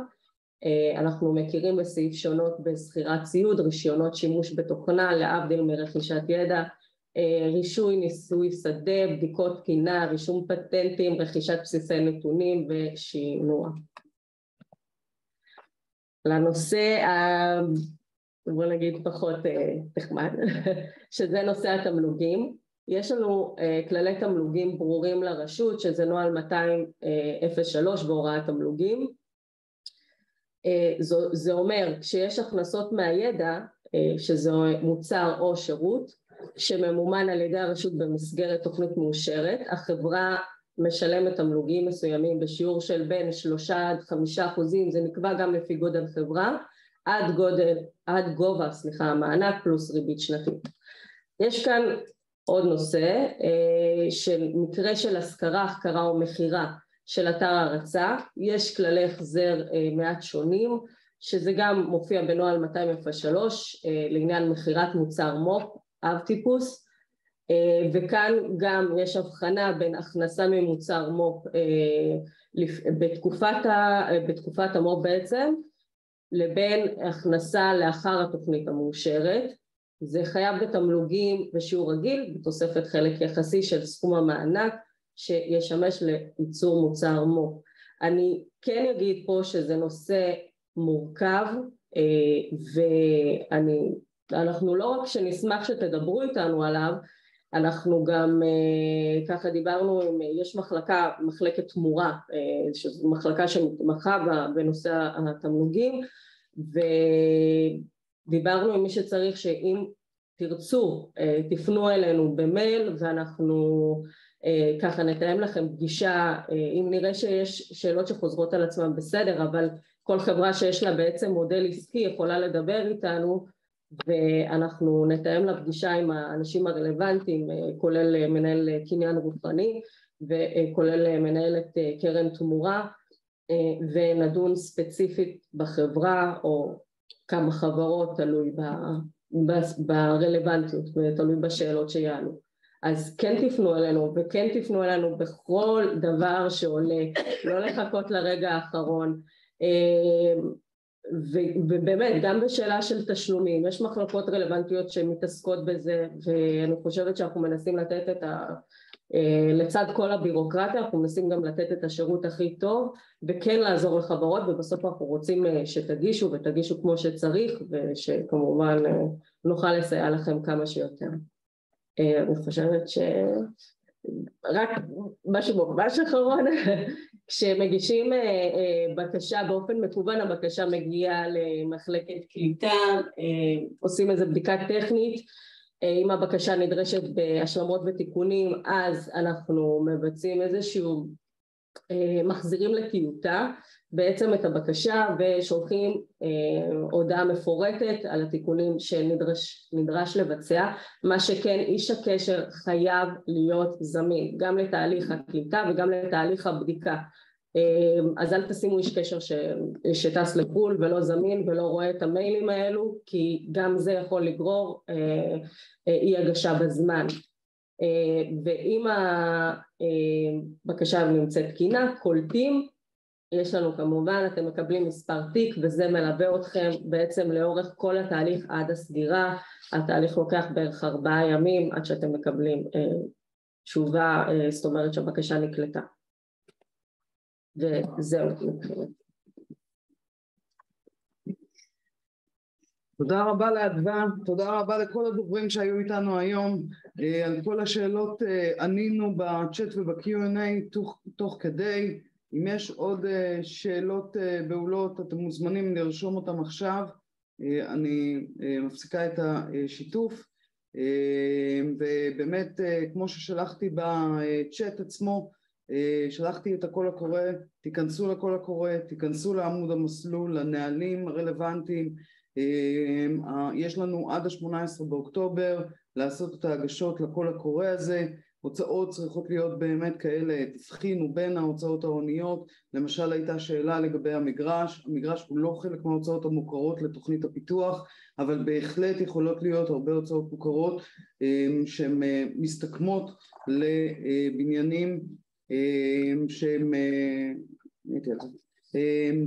אנחנו מכירים בסעיף שונות בשכירת ציוד, רישיונות שימוש בתוכנה להבדיל מרכישת ידע, רישוי ניסוי שדה, בדיקות תקינה, רישום פטנטים, רכישת בסיסי נתונים ושינוע. לנושא, בוא נגיד פחות נחמד, שזה נושא התמלוגים, יש לנו כללי תמלוגים ברורים לרשות שזה נוהל 200-03 בהוראת תמלוגים. זה אומר כשיש הכנסות מהידע שזה מוצר או שירות שממומן על ידי הרשות במסגרת תוכנית מאושרת החברה משלמת תמלוגים מסוימים בשיעור של בין שלושה עד חמישה אחוזים זה נקבע גם לפי גודל חברה עד, גודל, עד גובה סליחה המענק פלוס ריבית שנתית. יש כאן עוד נושא של מקרה של השכרה, החכרה או מכירה של אתר הרצה, יש כללי החזר מעט שונים שזה גם מופיע בנוהל 203 לעניין מכירת מוצר מו"פ, אב טיפוס וכאן גם יש הבחנה בין הכנסה ממוצר מו"פ בתקופת, בתקופת המו"פ בעצם לבין הכנסה לאחר התוכנית המאושרת זה חייב בתמלוגים בשיעור רגיל בתוספת חלק יחסי של סכום המענק שישמש לייצור מוצר מו"פ. אני כן אגיד פה שזה נושא מורכב ואנחנו לא רק שנשמח שתדברו איתנו עליו אנחנו גם ככה דיברנו, יש מחלקה, מחלקת תמורה, שזו מחלקה שמתמחה בנושא התמלוגים ודיברנו עם מי שצריך שאם תרצו תפנו אלינו במייל ואנחנו ככה נתאם לכם פגישה, אם נראה שיש שאלות שחוזרות על עצמן בסדר אבל כל חברה שיש לה בעצם מודל עסקי יכולה לדבר איתנו ואנחנו נתאם לה פגישה עם האנשים הרלוונטיים כולל מנהל קניין רוחני וכולל מנהלת קרן תמורה ונדון ספציפית בחברה או כמה חברות תלוי ברלוונטיות ותלוי בשאלות שיעלו. אז כן תפנו אלינו וכן תפנו אלינו בכל דבר שעולה לא לחכות לרגע האחרון ובאמת גם בשאלה של תשלומים יש מחלקות רלוונטיות שמתעסקות בזה ואני חושבת שאנחנו מנסים לתת את ה... לצד כל הבירוקרטיה אנחנו מנסים גם לתת את השירות הכי טוב וכן לעזור לחברות ובסוף אנחנו רוצים שתגישו ותגישו כמו שצריך ושכמובן נוכל לסייע לכם כמה שיותר. אני חושבת שרק משהו ממש אחרון כשמגישים בקשה באופן מקוון הבקשה מגיעה למחלקת קליטה עושים איזה בדיקה טכנית אם הבקשה נדרשת בהשלמות ותיקונים אז אנחנו מבצעים איזשהו מחזירים לטיוטה בעצם את הבקשה ושולחים הודעה מפורטת על התיקונים שנדרש לבצע. מה שכן איש הקשר חייב להיות זמין גם לתהליך הקליטה וגם לתהליך הבדיקה. אז אל תשימו איש קשר שטס לחו"ל ולא זמין ולא רואה את המיילים האלו כי גם זה יכול לגרור אי הגשה בזמן. ואם הבקשה נמצאת תקינה קולטים יש לנו כמובן אתם מקבלים מספר תיק וזה מלווה אתכם בעצם לאורך כל התהליך עד הסגירה. התהליך לוקח בערך ארבעה ימים עד שאתם מקבלים תשובה זאת אומרת שהבקשה נקלטה. וזהו. תודה רבה לאדווה, תודה רבה לכל הדוברים שהיו איתנו היום. על כל השאלות ענינו בצ'אט וב-Q&A תוך, תוך כדי אם יש עוד שאלות בהולות אתם מוזמנים לרשום אותם עכשיו. אני מפסיקה את השיתוף. ובאמת כמו ששלחתי בצ'אט עצמו שלחתי את הקול הקורא, תיכנסו לקול הקורא, תיכנסו לעמוד המסלול, לנהלים הרלוונטיים. יש לנו עד ה-18 באוקטובר לעשות את ההגשות לקול הקורא הזה הוצאות צריכות להיות באמת כאלה, תבחינו בין ההוצאות ההוניות, למשל הייתה שאלה לגבי המגרש, המגרש הוא לא חלק מההוצאות המוכרות לתוכנית הפיתוח, אבל בהחלט יכולות להיות הרבה הוצאות מוכרות שהן מסתכמות לבניינים שהם,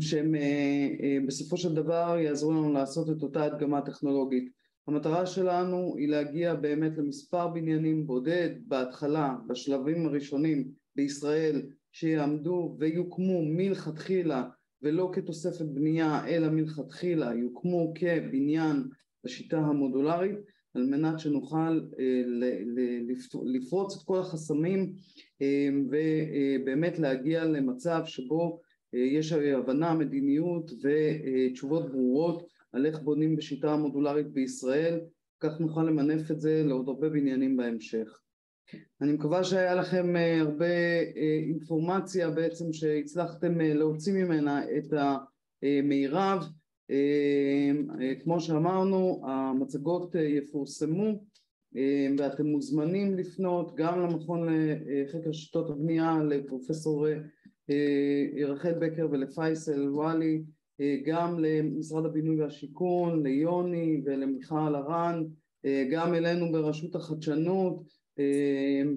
שהם בסופו של דבר יעזרו לנו לעשות את אותה הדגמה טכנולוגית המטרה שלנו היא להגיע באמת למספר בניינים בודד בהתחלה, בשלבים הראשונים בישראל שיעמדו ויוקמו מלכתחילה ולא כתוספת בנייה אלא מלכתחילה יוקמו כבניין בשיטה המודולרית על מנת שנוכל לפרוץ את כל החסמים ובאמת להגיע למצב שבו יש הבנה, מדיניות ותשובות ברורות על איך בונים בשיטה המודולרית בישראל, כך נוכל למנף את זה לעוד הרבה בניינים בהמשך. אני מקווה שהיה לכם הרבה אינפורמציה בעצם שהצלחתם להוציא ממנה את המירב, כמו שאמרנו המצגות יפורסמו ואתם מוזמנים לפנות גם למכון לחקר שיטות הבנייה לפרופסור רחל בקר ולפייסל וואלי גם למשרד הבינוי והשיכון, ליוני ולמיכל הרן, גם אלינו ברשות החדשנות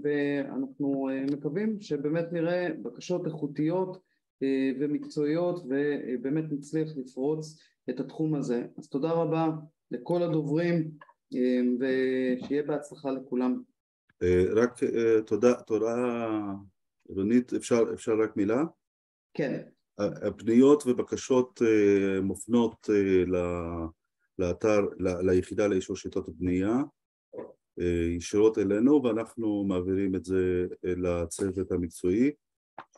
ואנחנו מקווים שבאמת נראה בקשות איכותיות ומקצועיות ובאמת נצליח לפרוץ את התחום הזה. אז תודה רבה לכל הדוברים ושיהיה בהצלחה לכולם. רק תודה, תודה רונית, אפשר, אפשר רק מילה? כן. הפניות ובקשות מופנות לאתר, ליחידה לאישור שיטות הבנייה ישירות אלינו ואנחנו מעבירים את זה לצוות המקצועי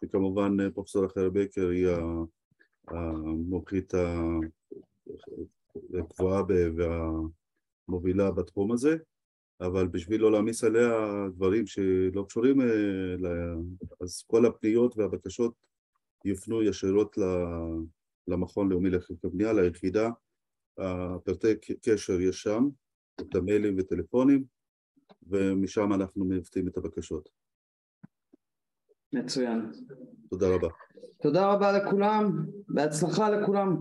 שכמובן פרופסור רחל בקר היא המומחית הקבועה והמובילה בתחום הזה אבל בשביל לא להעמיס עליה דברים שלא קשורים אליה אז כל הפניות והבקשות יופנו ישירות למכון לאומי לחקר בנייה, ליחידה, הפרטי קשר יש שם, את המיילים וטלפונים, ומשם אנחנו מבטאים את הבקשות. מצוין. תודה רבה. תודה רבה לכולם, בהצלחה לכולם.